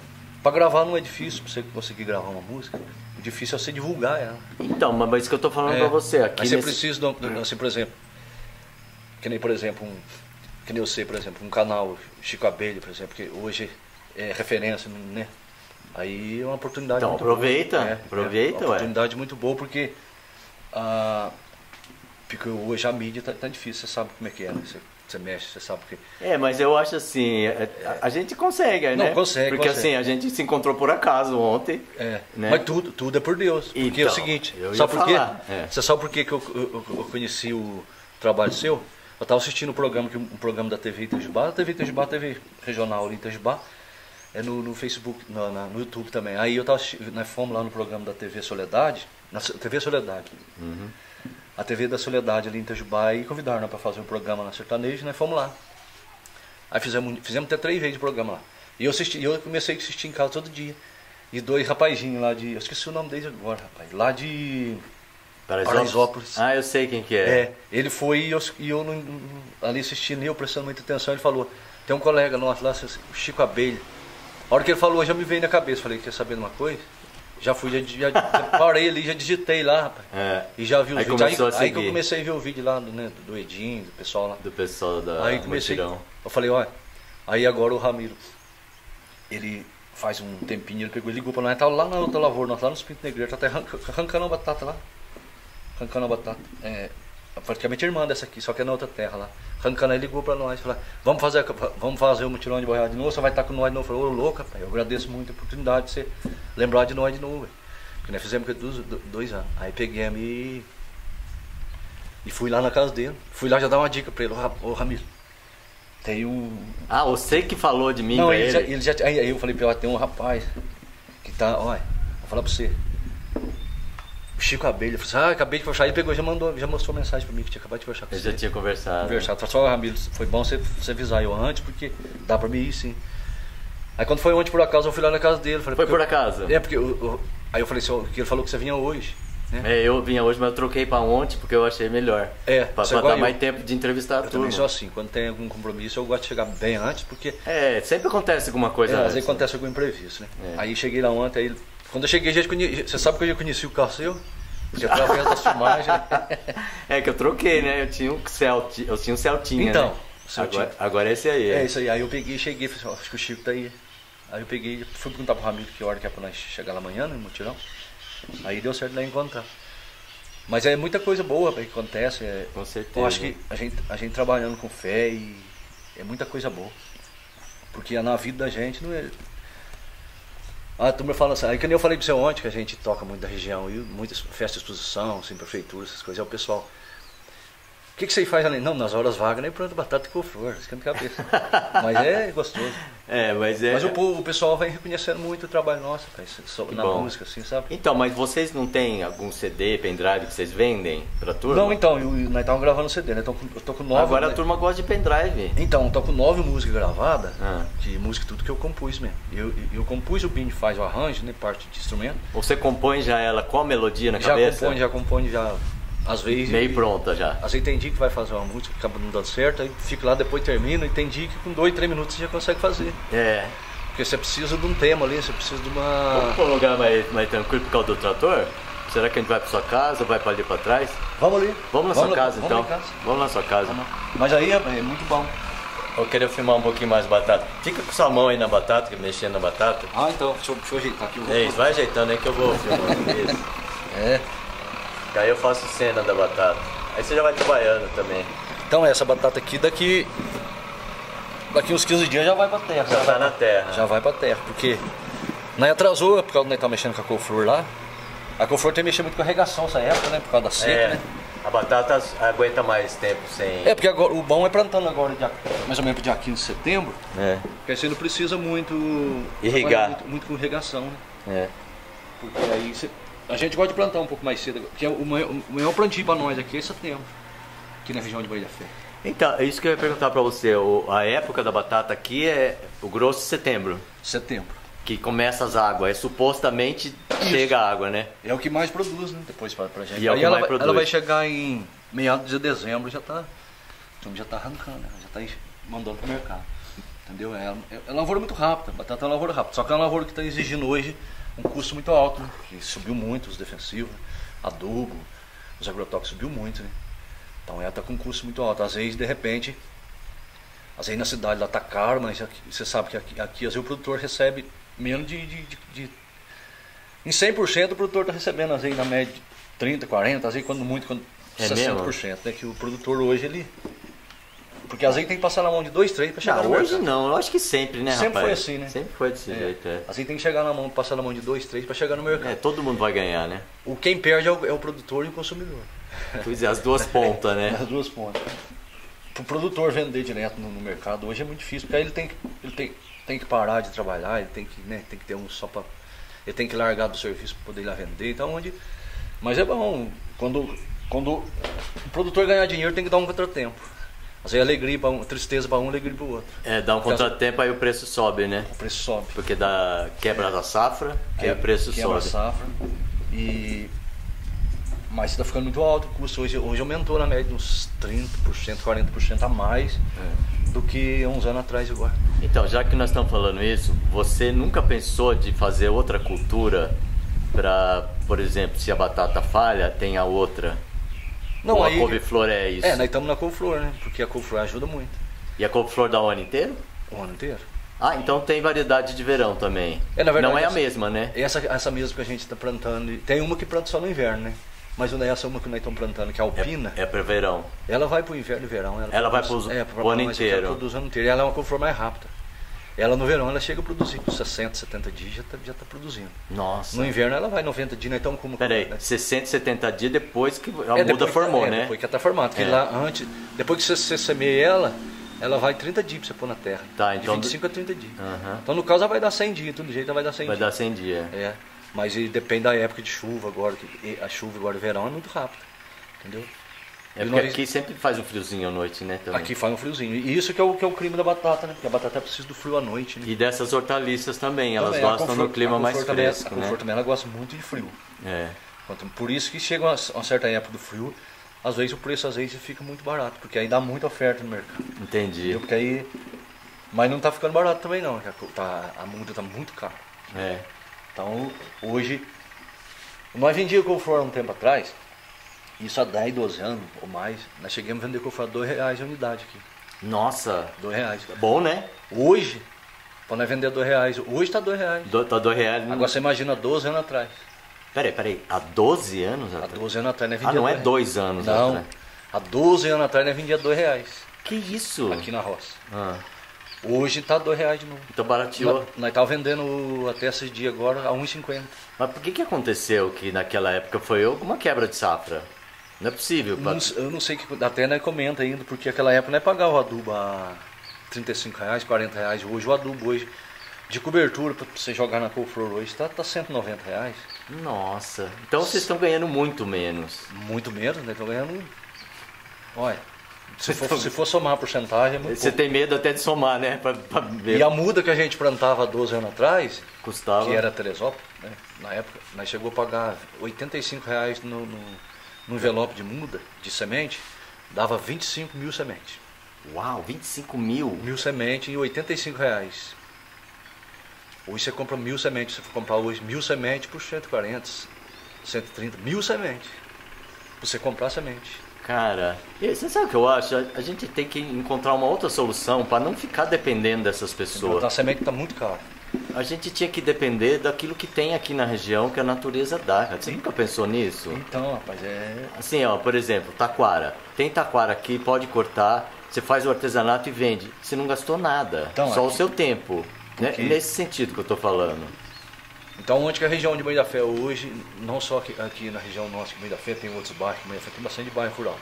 para gravar não é difícil, para você conseguir gravar uma música. O difícil é você divulgar ela. Então, mas isso que eu tô falando É, pra você. Aqui Mas você nesse- precisa, de um- assim, por exemplo, que nem, por exemplo, um, que nem eu sei, por exemplo, um canal Chico Abelha, por exemplo, que hoje é referência, né? Aí é uma oportunidade Então, muito aproveita, boa. É, aproveita, é uma ué. oportunidade muito boa porque ah, porque hoje a mídia tá, tá difícil, você sabe como é que é, né? Você, você mexe, você sabe que É, mas eu acho assim, é- a, a gente consegue, né? Não, consegue, Porque consegue. assim, a gente se encontrou por acaso ontem. É, Né? mas tudo, tudo é por Deus. Porque é Então, o seguinte, eu ia sabe por quê? é. Você sabe por quê que eu, eu- eu conheci o trabalho seu? Eu estava assistindo um programa, um programa da TV Itajubá, a TV Itajubá, TV regional em Itajubá, é no, no Facebook, no, na- no YouTube também. Aí eu tava, nós fomos lá no programa da TV Soledade, na TV Soledade. A TV da Soledade ali em Itajubá e convidaram para fazer um programa na sertanejo, nós fomos lá. Aí fizemos, fizemos até três vezes o programa lá. E eu, assisti, eu comecei a assistir em casa todo dia. E dois rapazinhos lá de. Eu esqueci o nome deles agora, rapaz. Lá de. Paraisópolis. Ah, eu sei quem que é. É, ele foi e eu, e eu não- ali assistindo, eu prestando muita atenção, ele falou, tem um colega nosso lá, o Chico Abelha. A hora que ele falou, já me veio na cabeça, falei, quer saber de uma coisa? Já fui, já, já, parei ali, já digitei lá, rapaz. É. E já vi os Aí vídeos. Aí, aí que eu comecei a ver o vídeo lá do, né, do Edinho, do pessoal lá. Do pessoal da Aí comecei. Mutirão. Eu falei, olha, aí agora o Ramiro, ele faz um tempinho, ele pegou e ligou pra nós, tava lá na outra lavoura, nós lá nos Pinto Negreiro, tá até arranca- arrancando a batata lá. Arrancando a batata. É, praticamente irmã dessa aqui, só que é na outra terra lá. Arrancando aí ligou pra nós, falou, vamos fazer, a- vamos fazer o mutirão de boiada de novo, você vai estar com nós de novo. Falei, ô louco, rapaz, eu agradeço muito a oportunidade de você lembrar de nós de novo, velho. Porque nós fizemos dois, dois anos. Aí peguei e e fui lá na casa dele. Fui lá já dar uma dica pra ele, ô Ra- ô Ramiro. Tem um. Ah, você que falou de mim Não, ele, ele. já, ele já. Aí, eu falei pra ele, ó, tem um rapaz que tá. Olha, vou falar pra você. O Chico Abelha. Eu falei assim, ah, acabei de conversar. Ele pegou, já mandou, já mostrou mensagem pra mim que tinha acabado de conversar com Eu você. já tinha conversado. Conversado. Falei, só, Ramiro, foi bom você, você avisar eu antes, porque dá pra mim ir sim. Aí quando foi ontem por acaso, eu fui lá na casa dele. Falei, Foi por eu- acaso? É, porque eu, eu- aí eu falei assim, ele falou que você vinha hoje. Né? É, eu vinha hoje, mas eu troquei pra ontem porque eu achei melhor. É, pra, você pra dar eu. mais tempo de entrevistar Eu também turma. sou assim, quando tem algum compromisso eu gosto de chegar bem antes, porque É, sempre acontece alguma coisa É, às vezes acontece algum imprevisto, né? É. Aí cheguei lá ontem, aí, quando eu cheguei, já conhe... você sabe que eu já conheci o carro seu? Porque através das filmagens. É que eu troquei, né? Eu tinha um Celti, eu tinha um Celtinha, Então, né? Celtinha. Agora, agora é esse aí. É isso aí, aí eu peguei, cheguei, falei assim, acho que o Chico tá aí. Aí eu peguei, fui perguntar pro Ramiro que hora que é pra nós chegar lá amanhã, no mutirão. Aí deu certo lá encontrar. Mas é muita coisa boa que acontece. é- Com certeza. Eu acho que a gente, a gente trabalhando com fé e é muita coisa boa. Porque na vida da gente não é. A turma fala assim, aí que nem eu falei pra você ontem, que a gente toca muito da região, e muitas festas de exposição, assim, prefeitura, essas coisas, é o pessoal. O que, que você faz além? Não, nas horas vagas, nem planta batata e couve-flor, esquenta a cabeça. Mas é gostoso. É, mas é. Mas o, povo, o pessoal vai reconhecendo muito o trabalho nosso, cara, isso- na bom. música, assim, sabe? Então, mas vocês não têm algum CD, pendrive que vocês vendem pra turma? Não, então, eu, nós estávamos gravando CD, né? Então, eu tô com nove. Agora a né? turma gosta de pendrive. Então, eu tô com nove músicas gravadas, Ah. de música tudo que eu compus mesmo. Eu, eu compus, o Bini faz o arranjo, né? Parte de instrumento. Você compõe já ela com a melodia na Já cabeça? compõe, já compõe, já. Às vezes. Meio pronta já. Às vezes tem dia que vai fazer uma música, acaba não dando certo, aí fica lá, depois termina, e tem dia que com dois, três minutos você já consegue fazer. É. Porque você precisa de um tema ali, você precisa de uma. Vamos pra um lugar mais, mais tranquilo por causa do trator? Será que a gente vai pra sua casa ou vai pra ali pra trás? Vamos ali. Vamos na sua lá- casa vamos então. casa. Vamos na sua casa. Vamos lá. Mas aí é, é muito bom. Eu queria filmar um pouquinho mais batata. Fica com sua mão aí na batata, que mexendo na batata. Ah, então, deixa eu, deixa eu ajeitar aqui o É isso, vai ajeitando aí que eu vou filmando. É. Que aí eu faço cena da batata. Aí você já vai trabalhando também. Então essa batata aqui daqui. Daqui uns 15 dias já vai pra terra. Já tá vai na terra. Já vai pra terra, porque. Nós atrasou, por causa de nós tá mexendo com a couve-flor lá. A couve-flor tem mexer muito com a regação essa época, né? Por causa da seca, É, né? a batata aguenta mais tempo sem. É, porque agora, o bom é plantando agora, dia- mais ou menos dia 15 de setembro, É. porque aí você não precisa muito. Irrigar. Muito, muito com irrigação, né? é. Porque aí você. A gente gosta de plantar um pouco mais cedo, porque o maior, o maior plantio pra nós aqui é setembro, aqui na região de Bahia da Fé. Então, é isso que eu ia perguntar pra você. O- a época da batata aqui é o grosso de setembro, Setembro. que começa as águas. É supostamente chega a água, né? É o que mais produz, né? Depois pra gente. E é o Aí que ela, mais vai, produz. ela vai chegar em meados de dezembro, já tá. então Já tá arrancando, né? já tá mandando pro mercado. Entendeu? É, é, é lavoura muito rápida, batata é uma lavoura rápida. Só que é uma lavoura que está exigindo hoje um custo muito alto, né? Que subiu muito os defensivos, né? adubo, os agrotóxicos subiu muito, né? Então ela tá com um custo muito alto. Às vezes, de repente, às vezes na cidade lá tá caro, mas aqui- você sabe que aqui, aqui às vezes o produtor recebe menos de. de, de, de em 100% o produtor está recebendo, às vezes na média de 30, 40, às vezes quando muito, quando É 60%. Né? Que o produtor hoje ele. Porque vezes tem que passar na mão de dois, três para chegar Não, no hoje mercado. não, eu acho que sempre, né, Sempre rapaz? foi assim, né? Sempre foi desse É. jeito, é. Às vezes tem que chegar na mão, passar na mão de dois, três para chegar no mercado. É, todo mundo vai ganhar, né? O quem perde é o, é o produtor e o consumidor. Pois é, as duas pontas, né? As duas pontas. O produtor vender direto no, no mercado hoje é muito difícil, porque aí ele tem que, ele tem, tem que parar de trabalhar, ele tem que, né, tem que ter um só para. Ele tem que largar do serviço para poder ir lá vender. Então onde. Mas é bom, quando, quando o produtor ganhar dinheiro tem que dar um contratempo. Às vezes alegria para um, tristeza para um, alegria para o outro. É, dá um contratempo aí o preço sobe, né? O preço sobe. Porque dá quebra da safra, aí o preço quebra a sobe. safra. E. Mas está ficando muito alto o custo. Hoje, hoje aumentou na média uns 30%, 40% a mais É. do que uns anos atrás agora. Então, já que nós estamos falando isso, você nunca pensou de fazer outra cultura para, por exemplo, se a batata falha, tem a outra? Não, Ou aí- a couve-flor é isso? É, nós estamos na couve-flor, né? Porque a couve-flor ajuda muito. E a couve-flor dá o ano inteiro? O ano inteiro. Ah, então tem variedade de verão também. É, na verdade, Não é a essa- mesma, né? Essa, essa mesmo que a gente está plantando. Tem uma que planta só no inverno, né? Mas essa uma que nós estamos plantando, que é a alpina, É, é para verão. ela vai para o inverno e verão. Ela vai produz- pro- é, pro ano inteiro. Ela produz o ano inteiro. E ela é uma couve-flor mais rápida. Ela no verão ela chega a produzir com 60, 70 dias já está já tá produzindo. Nossa. No inverno ela vai 90 dias, então como. Peraí, né? 60, 70 dias depois que a É, muda formou, é, né? Depois que ela tá formada. Porque É. lá antes, depois que você, você semeia ela, ela vai 30 dias pra você pôr na terra. Tá, então- De 25 a 30 dias. Aham. Então no caso ela vai dar 100 dias, todo jeito ela vai dar 100 Vai dias. dar 100 dias. É, mas depende da época de chuva agora, que a chuva agora no verão é muito rápida. Entendeu? É E porque nós- aqui sempre faz um friozinho à noite, né? Também. Aqui faz um friozinho. E isso que é o, que é o crime da batata, né? Porque a batata precisa do frio à noite, né? E dessas hortaliças também, elas Também, gostam couve-flor- do clima mais couve-flor também- fresco, A né? couve-flor também ela gosta muito de frio. É. Por isso que chega uma, uma certa época do frio, às vezes o preço às vezes fica muito barato, porque aí dá muita oferta no mercado. Entendi. Entendeu? Porque aí. Mas não tá ficando barato também não, já tá, a muda tá muito cara. É. Então hoje. Nós vendíamos há um tempo atrás, isso há 10, 12 anos ou mais, nós chegamos a vender couve-flor a 2 reais a unidade aqui. Nossa, 2 reais. bom, né? Hoje, para nós vender 2 reais, hoje tá 2 reais. Do, tá dois reais. Agora você imagina 12 anos atrás. Peraí, peraí. Há 12 anos Há atrás? 12 anos atrás nós Ah, não é dois dois anos Não. atrás. Há 12 anos atrás nós vendia 2 reais Que isso? aqui na roça. Ah, Hoje tá dois reais de novo. Então barateou. Nós, tá vendendo até esses dias agora a 1,50. Mas por que que aconteceu que naquela época foi alguma quebra de safra? Não é possível. Não, eu não sei que. Até nós comenta ainda, porque aquela época nós pagava o adubo a 35 reais, 40 reais. Hoje o adubo hoje de cobertura para você jogar na couve-flor hoje tá, tá 190 reais. Nossa. Então vocês estão ganhando muito menos. Muito menos, né? Estão ganhando. Olha. Se for, se for somar a porcentagem, é muito Você pouco. tem medo até de somar, né? Pra, pra. E a muda que a gente plantava 12 anos atrás, Custava. que era Teresópolis, né? na época, nós chegou a pagar 85 reais no, no, no envelope de muda, de semente, dava 25 mil sementes. Uau, 25 mil. Mil sementes e 85 reais. Hoje você compra mil sementes, se for comprar hoje mil sementes por 140, 130, mil sementes. Você comprar semente. Cara, você sabe o que eu acho? A a gente tem que encontrar uma outra solução para não ficar dependendo dessas pessoas. A semente está muito cara. A gente tinha que depender daquilo que tem aqui na região que a natureza dá. cara. Você nunca pensou nisso? Então, rapaz, é. Assim, ó, por exemplo, taquara. Tem taquara aqui, pode cortar, você faz o artesanato e vende. Você não gastou nada, Então, só o aqui- seu tempo. Né? Nesse sentido que eu tô falando. Então, onde que a região de Meio da Fé hoje, não só aqui, aqui na região nossa, que Meio da Fé tem outros bairros, Meio da Fé tem bastante bairro rural.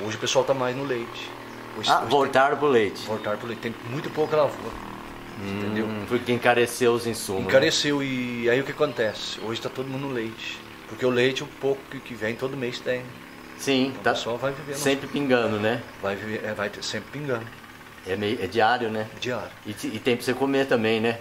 Hoje o pessoal está mais no leite. Hoje, Ah, hoje voltaram pro leite. tem, voltar pro leite. Tem muito pouca lavoura. Entendeu? Hum, porque encareceu os insumos. né? Encareceu e aí o que acontece? Hoje está todo mundo no leite. Porque o leite, o pouco que, vem, todo mês tem. Sim, Então, tá o pessoal vai vivendo. sempre pingando, né? Vai, viver, é, vai ter, sempre pingando. É, meio, é diário, né? Diário. E, e tem pra você comer também, né?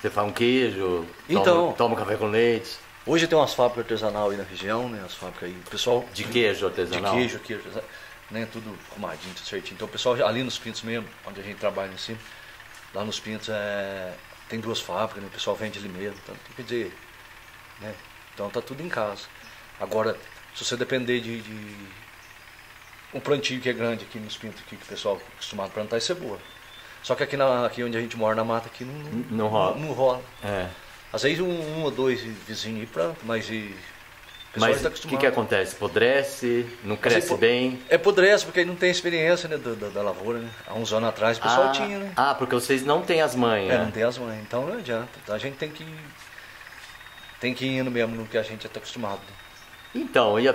Você faz um queijo, Então. toma, toma café com leite. Hoje tem umas fábricas artesanal aí na região, né? As fábricas aí. O pessoal. De queijo artesanal? De queijo, queijo, artesanal, né? Tudo arrumadinho, tudo certinho. Então o pessoal ali nos Pintos mesmo, onde a gente trabalha em cima, lá nos Pintos é, tem duas fábricas, né? O pessoal vende ali mesmo. Então, quer dizer, né? Então tá tudo em casa. Agora, se você depender de, de um plantio que é grande aqui nos Pintos, que o pessoal é acostumado a plantar, isso é boa. Só que aqui, na, aqui onde a gente mora na mata, aqui não, não, Não rola. Não, rola. É. Às vezes um, um ou dois vizinhos aí planta, mas e, Mas está o que, que acontece? Apodrece, não cresce pô- bem? É podrece, porque aí não tem experiência né, da, da, da lavoura, né? Há uns anos atrás o pessoal ah, tinha, né? ah, porque vocês não têm as manhas. É, não tem as mães, então não adianta. Então a gente tem que tem que ir indo mesmo no que a gente está acostumado. né? Então, ia-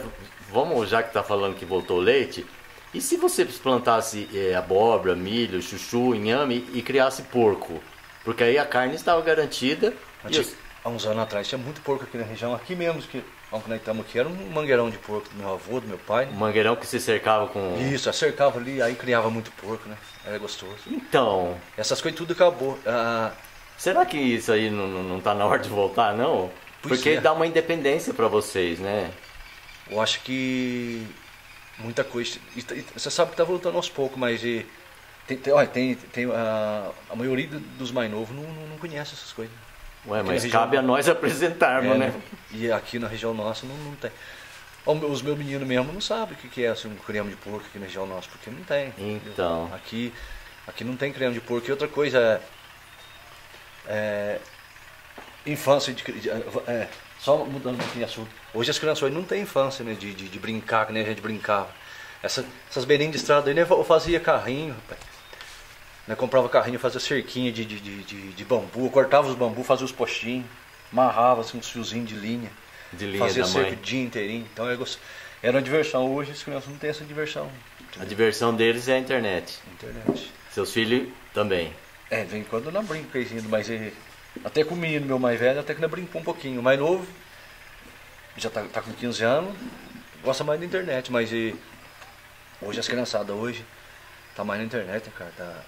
vamos, já que tá falando que voltou o leite, e se você plantasse eh, abóbora, milho, chuchu, inhame e criasse porco? Porque aí a carne estava garantida. E Antes- os- Há uns anos atrás tinha muito porco aqui na região, aqui mesmo, que, onde nós estamos aqui, era um mangueirão de porco do meu avô, do meu pai. o mangueirão que se cercava com. Isso, acercava ali, aí criava muito porco, né? Era gostoso. Então, Essas coisas tudo acabou. Ah, será que isso aí não, não, tá na hora de voltar, não? Porque é. dá uma independência para vocês, né? Eu acho que muita coisa. Você sabe que está voltando aos poucos, mas tem, tem, olha, tem, tem a, a maioria do- dos mais novos não, não, não conhece essas coisas. Ué, mas região- cabe a nós apresentarmos, É, né? E aqui na região nossa não, não tem. Os meus meninos mesmo não sabem o que é assim, um creme de porco aqui na região nossa, porque não tem. Então. Aqui, aqui não tem creme de porco. E outra coisa é. é infância de- é, Só mudando um pouquinho de assunto. Hoje as crianças hoje não têm infância né, de, de, de brincar, que nem a gente brincava. Essa, essas beirinhas de estrada aí, né, eu fazia carrinho, rapaz. Né, comprava carrinho, fazia cerquinha de, de, de, de, bambu, cortava os bambus, fazia os postinhos, amarrava assim, uns fiozinhos de linha. De linha fazia cerco mãe. o dia inteirinho. Então gost- era uma diversão. Hoje as crianças não têm essa diversão. A diversão deles é a internet. Internet. Seus filhos também. É, de vez em quando eu não brinco com mas é, até com o menino meu mais velho, até que não brinco um pouquinho. O mais novo, já tá, tá com 15 anos, gosta mais da internet, mas e, hoje as criançadas hoje tá mais na internet, né, cara? Tá,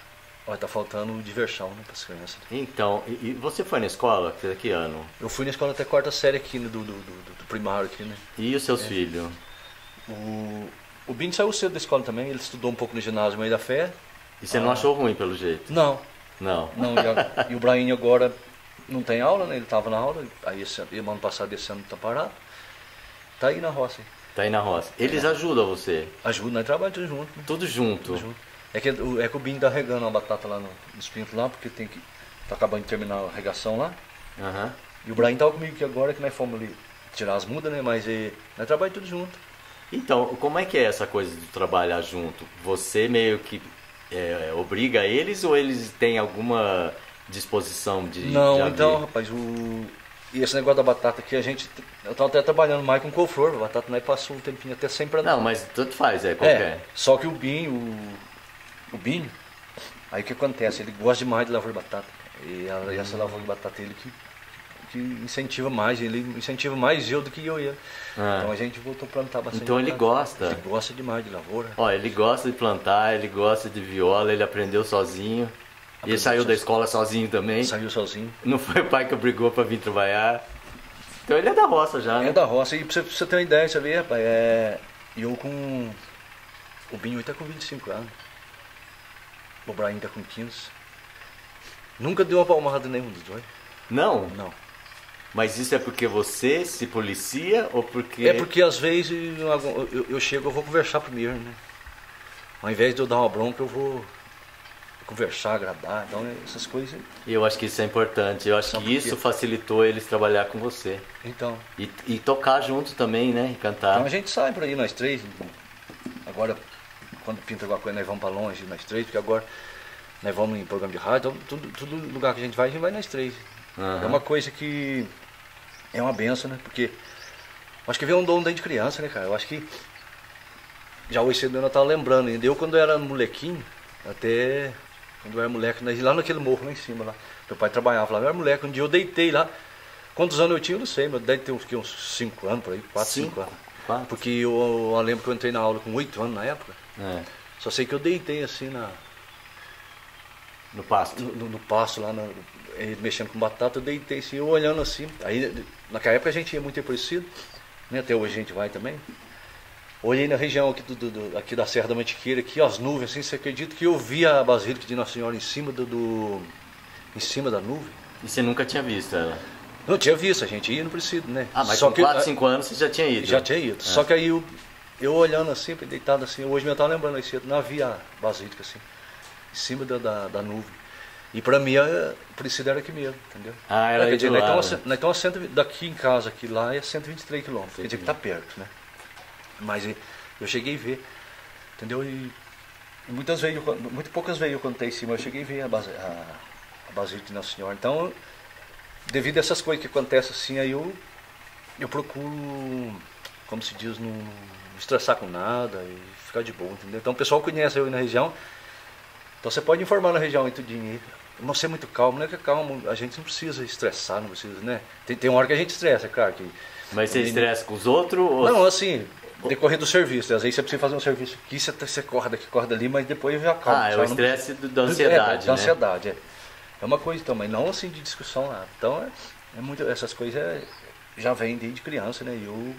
olha, tá faltando diversão né, para as crianças. Então, e, e você foi na escola? Que, que ano? Eu fui na escola até quarta série aqui né, do, do, do, do primário aqui, né? E os É. seus filhos? O, o Bini saiu cedo da escola também, ele estudou um pouco no ginásio meio da fé. E você não Ah. achou ruim, pelo jeito? Não, Não. Não, e, e o Brainho agora não tem aula, né? Ele estava na aula, aí esse ano, passado esse ano tá parado. Tá aí na roça. Tá aí na roça. Eles ajudam você. Ajuda, nós trabalhamos junto, né? Tudo junto. Tudo junto. É que, o- é que o Binho tá regando uma batata lá no, nos pintos lá, porque tem que. tá acabando de terminar a regação lá. Aham. E o Brainho tava comigo aqui agora que nós fomos ali tirar as mudas, né? Mas e, nós trabalhamos tudo junto. Então, como é que é essa coisa de trabalhar junto? Você meio que é, obriga eles ou eles têm alguma disposição de. Não, de então, rapaz, o. E esse negócio da batata aqui, a gente. Eu tava até trabalhando mais com couve-flor, a batata nós passou um tempinho até sem plantar. Não, mas tanto faz, é É, qualquer. só que o binho, o, o binho, aí o que acontece? Ele gosta demais de lavoura de batata. E, a- e essa lavoura de batata ele que, que incentiva mais, ele incentiva mais eu do que eu e ele. Ah. Então a gente voltou a plantar bastante. Então ele batata. gosta. Ele gosta demais de lavoura. Ó, ele gosta de plantar, ele gosta de viola, ele aprendeu sozinho. E ele saiu da sozinho. escola sozinho também. Saiu sozinho. Não foi o pai que obrigou pra vir trabalhar. Então ele é da roça já, né? É da roça. E pra você, pra você ter uma ideia, vê, rapaz, é. Eu com. O Binho tá com 25 anos. O Brian tá com 15. Nunca deu uma palmada nenhum dos dois. Não, Não. mas isso é porque você se policia ou porque. É porque às vezes eu, eu- eu chego, eu vou conversar primeiro, né? Ao invés de eu dar uma bronca, eu vou conversar, agradar. Então essas coisas. Eu acho que isso é importante. Eu acho Sabe que por isso facilitou eles trabalhar com você. Então. E, e tocar junto também, né? E cantar. Então a gente sai por aí, nós três. Agora, quando pinta alguma coisa, nós vamos pra longe, nós três, porque agora nós vamos em programa de rádio, então tudo, tudo lugar que a gente vai, a gente vai nós três. Aham. É uma coisa que é uma benção, né? Porque acho que vem um dom dentro de criança, né, cara? Eu acho que já hoje cedo eu tava lembrando ainda. Eu quando eu era molequinho, até quando eu era moleque, nós- lá naquele morro lá em cima lá. Meu pai trabalhava lá, eu era moleque, um dia eu deitei lá. Quantos anos eu tinha, eu não sei, mas deve ter uns, que, uns 5 anos por aí, 4, 5 Cinco? anos. Quatro? Porque eu, eu lembro que eu entrei na aula com 8 anos na época. É, Só sei que eu deitei assim na, no pasto. no, no, no pasto lá, ele mexendo com batata, eu deitei assim, eu olhando assim. Aí naquela época a gente ia muito parecido, né? Até hoje a gente vai também. Olhei na região aqui, do, do- aqui da Serra da Mantiqueira, aqui, ó, as nuvens, assim, você acredita que eu vi a Basílica de Nossa Senhora em cima do, do- em cima da nuvem? E você nunca tinha visto ela? Não tinha visto, a gente ia no preciso, né? Ah, mas Só com que- 4, 5 anos você já tinha ido? Já tinha ido. É. Só que aí eu, eu olhando assim, deitado assim, hoje eu tava lembrando aí cedo, não havia a basílica assim, em cima da, da, da nuvem. E pra mim a Priscila era aqui mesmo, entendeu? Ah, era Quer aí dizer, do nós lado. estamos a- nós estamos a 100 daqui em casa, aqui lá é 123 quilômetros. Quer dizer que tá perto, né? Mas e- eu cheguei a ver, entendeu? E, muitas vezes, eu muito poucas vezes eu contei em cima, eu cheguei a ver a, base, a, a Basílica de Nossa Senhora. Então, devido a essas coisas que acontecem assim, aí eu, eu procuro, como se diz, não estressar com nada e ficar de boa, entendeu? Então o pessoal conhece eu na região, então você pode informar na região aí tudinho. Não ser muito calmo, não é que é calmo, a gente não precisa estressar, não precisa, né? Tem, tem uma hora que a gente estressa, é claro que. Mas você estressa com os outros? Ou... Não, assim, decorrer do serviço. Às vezes você precisa fazer um serviço aqui, você, você corre daqui, corre dali, mas depois já calma. Ah, é o não- estresse do- da É, ansiedade, da né? ansiedade, é. É uma coisa também, não assim de discussão lá. Então, é, é muito, essas coisas é- já vêm desde criança, né? E eu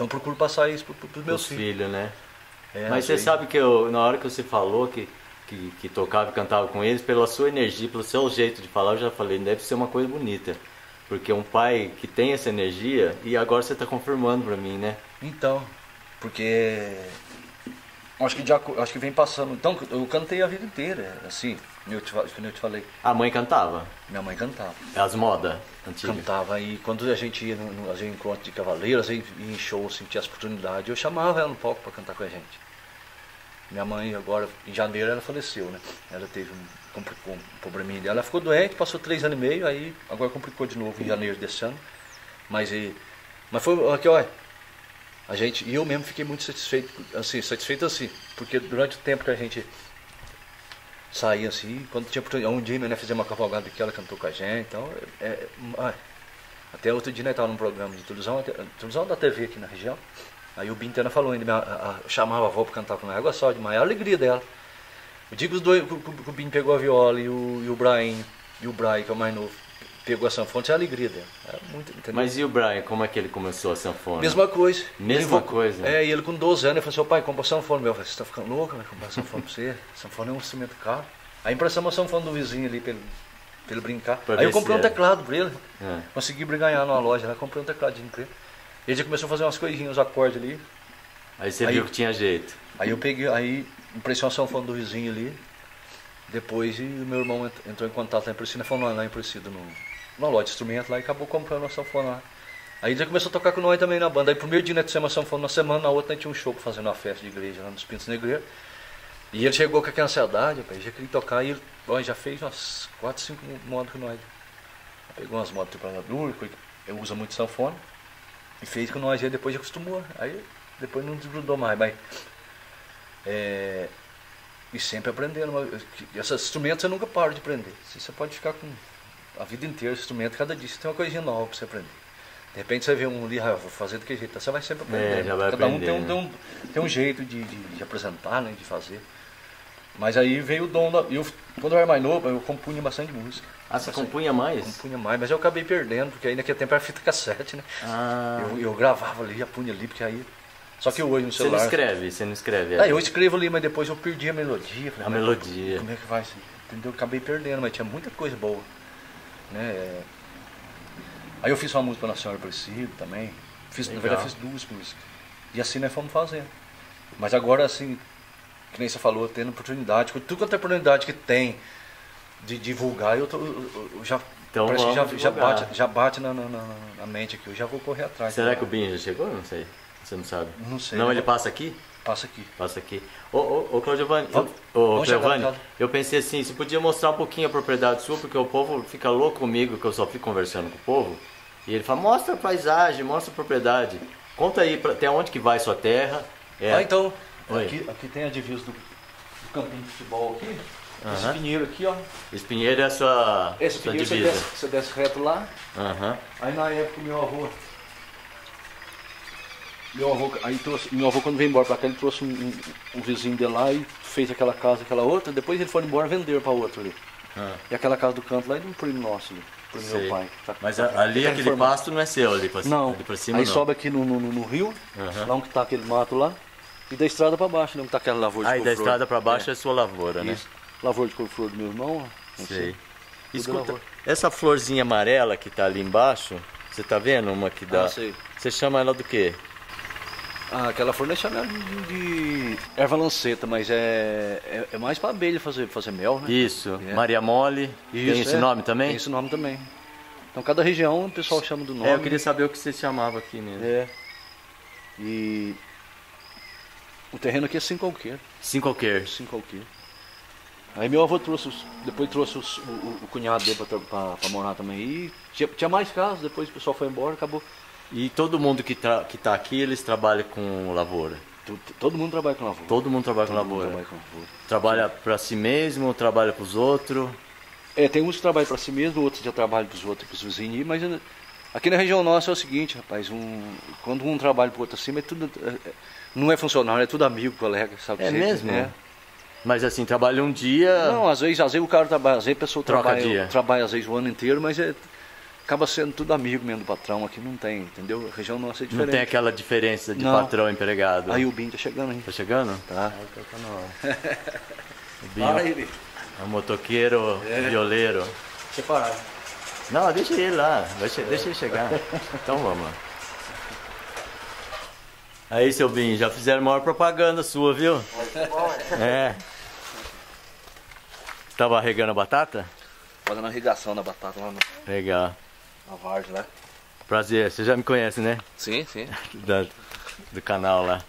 então procuro passar isso para os meus filhos. filhos, né? É, Mas você vezes- sabe que eu, na hora que você falou que, que, que tocava e cantava com eles, pela sua energia, pelo seu jeito de falar, eu já falei, deve ser uma coisa bonita. Porque um pai que tem essa energia, e agora você está confirmando pra mim, né? Então, porque acho que, aco- acho que vem passando. Então, eu cantei a vida inteira, assim, eu te, como eu te falei. A mãe cantava, Minha mãe cantava. as modas antigas. Cantava e quando a gente ia no, no, encontro de cavaleiros, às vezes, ia em show, assim, tinha essa oportunidade, eu chamava ela no palco para cantar com a gente. Minha mãe agora, em janeiro, ela faleceu, né? Ela teve um, complicou um probleminha dela. Ela ficou doente, passou três anos e meio, aí agora complicou de novo em janeiro desse ano. Mas, e, mas foi aqui, olha, a gente, e eu mesmo fiquei muito satisfeito, assim, satisfeito assim, porque durante o tempo que a gente saía assim, quando tinha oportunidade, um dia né, fizemos uma cavalgada que ela cantou com a gente, então, é, é, ai, até outro dia nós estávamos num programa de televisão, televisão da TV aqui na região, aí o Bintana falou ainda, minha- a- a- chamava a avó para cantar com nós, água só demais, a alegria dela. Eu digo os dois, o- o Binho pegou a viola e o, e o Brian, e o Brian, que é o mais novo, pegou a sanfona, isso é a alegria dela. É muito? Mas e o Brian, como é que ele começou a sanfona? Mesma coisa. Mesma Ele coisa? É, e ele com 12 anos, ele falou assim, pai, compra sanfona. Meu, eu falei, você tá ficando louco, vai comprar sanfona pra você? Sanfona é um instrumento caro. Aí emprestamos a sanfona do vizinho ali pra ele, pra ele brincar. Pra Aí eu comprei um teclado pra ele. É. Consegui ganhar numa loja lá, comprei um tecladinho pra ele. Ele já começou a fazer umas coisinhas, uns acordes ali. Aí você Aí- viu que tinha jeito. Aí eu peguei, aí emprestei uma sanfona do vizinho ali. Depois e o meu irmão ent- entrou em contato lá em Presida, falou lá em Presida, no, numa loja de instrumento lá e acabou comprando uma sanfona lá. Aí já começou a tocar com nós também na banda. Aí primeiro dia nós tinha uma sanfona na semana, na outra nós tinha um show pra fazer numa festa de igreja lá nos Pintos Negreiros. E ele chegou com aquela ansiedade, rapaz, já queria tocar e ele ó, já fez umas 4, 5 modos com nós. Pegou umas motos de planador, ele usa muito sanfona. E fez com nós, e depois já acostumou. Aí depois não desgrudou mais, mas. É, e sempre aprendendo. Esses instrumentos você nunca para de aprender. Você pode ficar com a vida inteira instrumento, cada dia você tem uma coisinha nova para você aprender. De repente você vê um ali, ah, vou fazer do que jeito, você vai sempre aprender. É, já vai cada um aprendendo. tem um, tem um, tem um jeito de, de, de apresentar, né, de fazer. Mas aí veio o dom da. Eu, quando eu era mais novo, eu compunha bastante música. Ah, você compunha mais? Compunha mais, mas eu acabei perdendo, porque aí naquele tempo era fita cassete, né? Ah, Eu, eu gravava ali, já punha ali, porque aí. Só que hoje no você não celular. escreve, você não escreve. Ah, eu escrevo ali, mas depois eu perdi a melodia. Falei, A melodia. Como é que vai? Entendeu? Eu acabei perdendo, mas tinha muita coisa boa. Né? Aí eu fiz uma música para Nossa Senhora Aparecida também. Fiz, na verdade, fiz duas músicas. E assim nós fomos fazendo. Mas agora, assim, que nem você falou, tendo oportunidade, tudo quanto é oportunidade que tem de divulgar, eu, tô, eu- eu já. Então parece que já, já bate, já bate na, na, na- na mente aqui, eu já vou correr atrás. Será que o Binho já chegou? Não sei. Você não sabe. Não sei. Não, ele passa aqui? Passa aqui. Passa aqui. Ô, ô, ô Claudiovani, ô, eu pensei assim, você podia mostrar um pouquinho a propriedade sua, porque o povo fica louco comigo, que eu só fico conversando com o povo. E ele fala, mostra a paisagem, mostra a propriedade. Conta aí pra, até onde que vai sua terra. É, Ah, então, Oi. aqui, aqui tem a divisa do, do campinho de futebol aqui. Esse Aham. pinheiro aqui, ó. Espinheiro é a sua, Esse sua pinheiro você divisa. desce, você desce reto lá. Aham. Aí na época meu avô. Meu avô, aí trouxe, meu avô quando veio embora pra cá, ele trouxe um, um- um vizinho dele lá e fez aquela casa, aquela outra, depois ele foi embora vender pra outra ali. Ah, E aquela casa do canto lá é de um primo nosso ali, sei. meu pai. Tá- Mas tá- ali tá aquele reformado. pasto não é seu ali pra, Não, ali pra cima aí não. sobe aqui no, no, no rio, Aham. lá onde tá aquele mato lá, e da estrada pra baixo, né, onde tá aquela lavoura de Aí da couve-flor. estrada pra baixo é, sua lavoura, né? Isso. Lavoura de couve-flor do meu irmão, ó. Sei. Tudo Escuta, essa florzinha amarela que tá ali embaixo, você tá vendo uma que dá? Ah, sei. Você chama ela do quê? Ah, aquela flor nós chamamos de, de erva lanceta, mas é, é, é mais pra abelha fazer, fazer mel, né? Isso, É. Maria Mole. tem Isso, esse é. nome também? Tem esse nome também. Então cada região o pessoal chama do nome. É, eu queria saber o que você chamava aqui mesmo. É. E o terreno aqui é cinco alqueires. Cinco alqueires. Cinco alqueires. Aí meu avô trouxe, os, depois trouxe os- o, o- cunhado dele pra morar também. E tinha, tinha mais casas, depois o pessoal foi embora, acabou. E todo mundo que, tra que tá aqui, eles trabalham com lavoura. Todo mundo trabalha com lavoura. Todo mundo trabalha com Todo mundo lavoura. trabalha com lavoura. Trabalha pra si mesmo, trabalha pros outros. É, tem uns que trabalham para si mesmo, outros já trabalham para os outros, para os vizinhos, mas né, aqui na região nossa é o seguinte, rapaz, um, quando um trabalha para o outro acima, é tudo, é- não é funcionário, é tudo amigo, colega, sabe? É Você- mesmo? é. Mas assim, trabalha um dia. Não, às vezes, às vezes o cara trabalha, às vezes a pessoa Troca trabalha, dia. trabalha às vezes o ano inteiro, mas é, acaba sendo tudo amigo mesmo do patrão, aqui não tem, entendeu? A região nossa é não diferente. tem aquela diferença de Não. patrão e empregado. Aí o Bim tá chegando aí. Tá chegando? Tá. então tá na. O Binho Fala aí, Bim. é um motoqueiro, violeiro. Separado. Não, deixa ele lá, deixa, deixa ele chegar. Então vamos lá. Aí, seu Binho, já fizeram maior propaganda sua, viu? É. Tava regando a batata? Fazendo a irrigação da batata lá na, Legal. Vargem lá. Prazer, você já me conhece, né? Sim, sim. Da- do canal lá.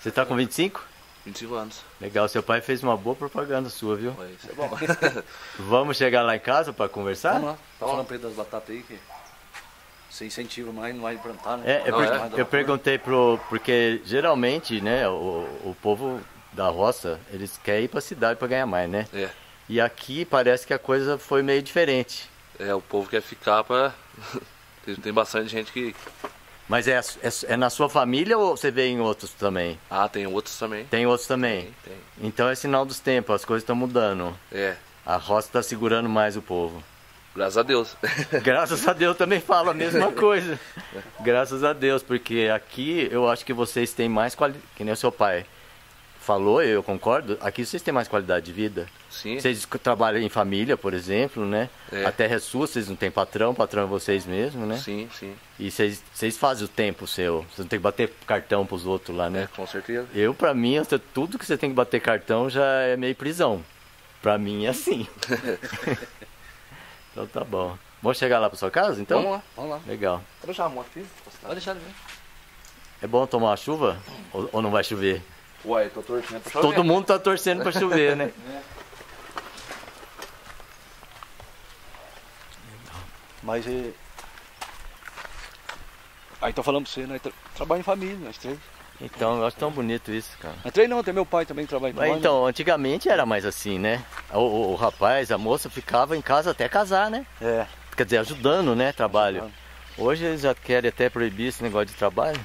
Você tá com 25? 25 anos. Legal, seu pai fez uma boa propaganda sua, viu? Isso é bom. Vamos chegar lá em casa pra conversar? Vamos lá. Tá falando pra ele das batatas aí que você incentiva mais, não vai plantar, né? É, é Não, da eu perguntei pro. Porque geralmente, né, o, o povo da roça, eles querem ir pra cidade pra ganhar mais, né? É, E aqui parece que a coisa foi meio diferente. É, o povo quer ficar pra. tem, tem bastante gente que. Mas é, é, é na sua família ou você vê em outros também? Ah, tem outros também. Tem outros também. Tem, tem. Então é sinal dos tempos, as coisas estão mudando. É, A roça está segurando mais o povo. graças a Deus. Graças a Deus também falo a mesma coisa. Graças a Deus, porque aqui eu acho que vocês têm mais qualidade. Que nem o seu pai falou, eu concordo. Aqui vocês têm mais qualidade de vida. Sim, Vocês trabalham em família, por exemplo, né? É. A terra é sua, vocês não têm patrão, patrão é vocês mesmos, né? sim, sim. E vocês, vocês fazem o tempo seu. Vocês não tem que bater cartão pros outros lá, É, né? com certeza. Eu, pra mim, tudo que você tem que bater cartão já é meio prisão. Pra mim é assim. então tá bom. Vamos chegar lá pra sua casa, então? Vamos lá, vamos lá. Legal. Pode deixar a moto aqui? Pode deixar ele. É bom tomar uma chuva? Ou, ou não vai chover? Uai, tô torcendo pra chover. Todo mundo tá torcendo pra chover, né? Mas é. Aí tô falando pra você, nós tra trabalhamos em família, nós três. Então, eu acho tão bonito isso, cara. Nós três não, tem meu pai também que trabalha em Mas família. então, antigamente era mais assim, né? O, o- o rapaz, a moça ficava em casa até casar, né? É. Quer dizer, ajudando, né? Trabalho. Ajudando. Hoje eles já querem até proibir esse negócio de trabalho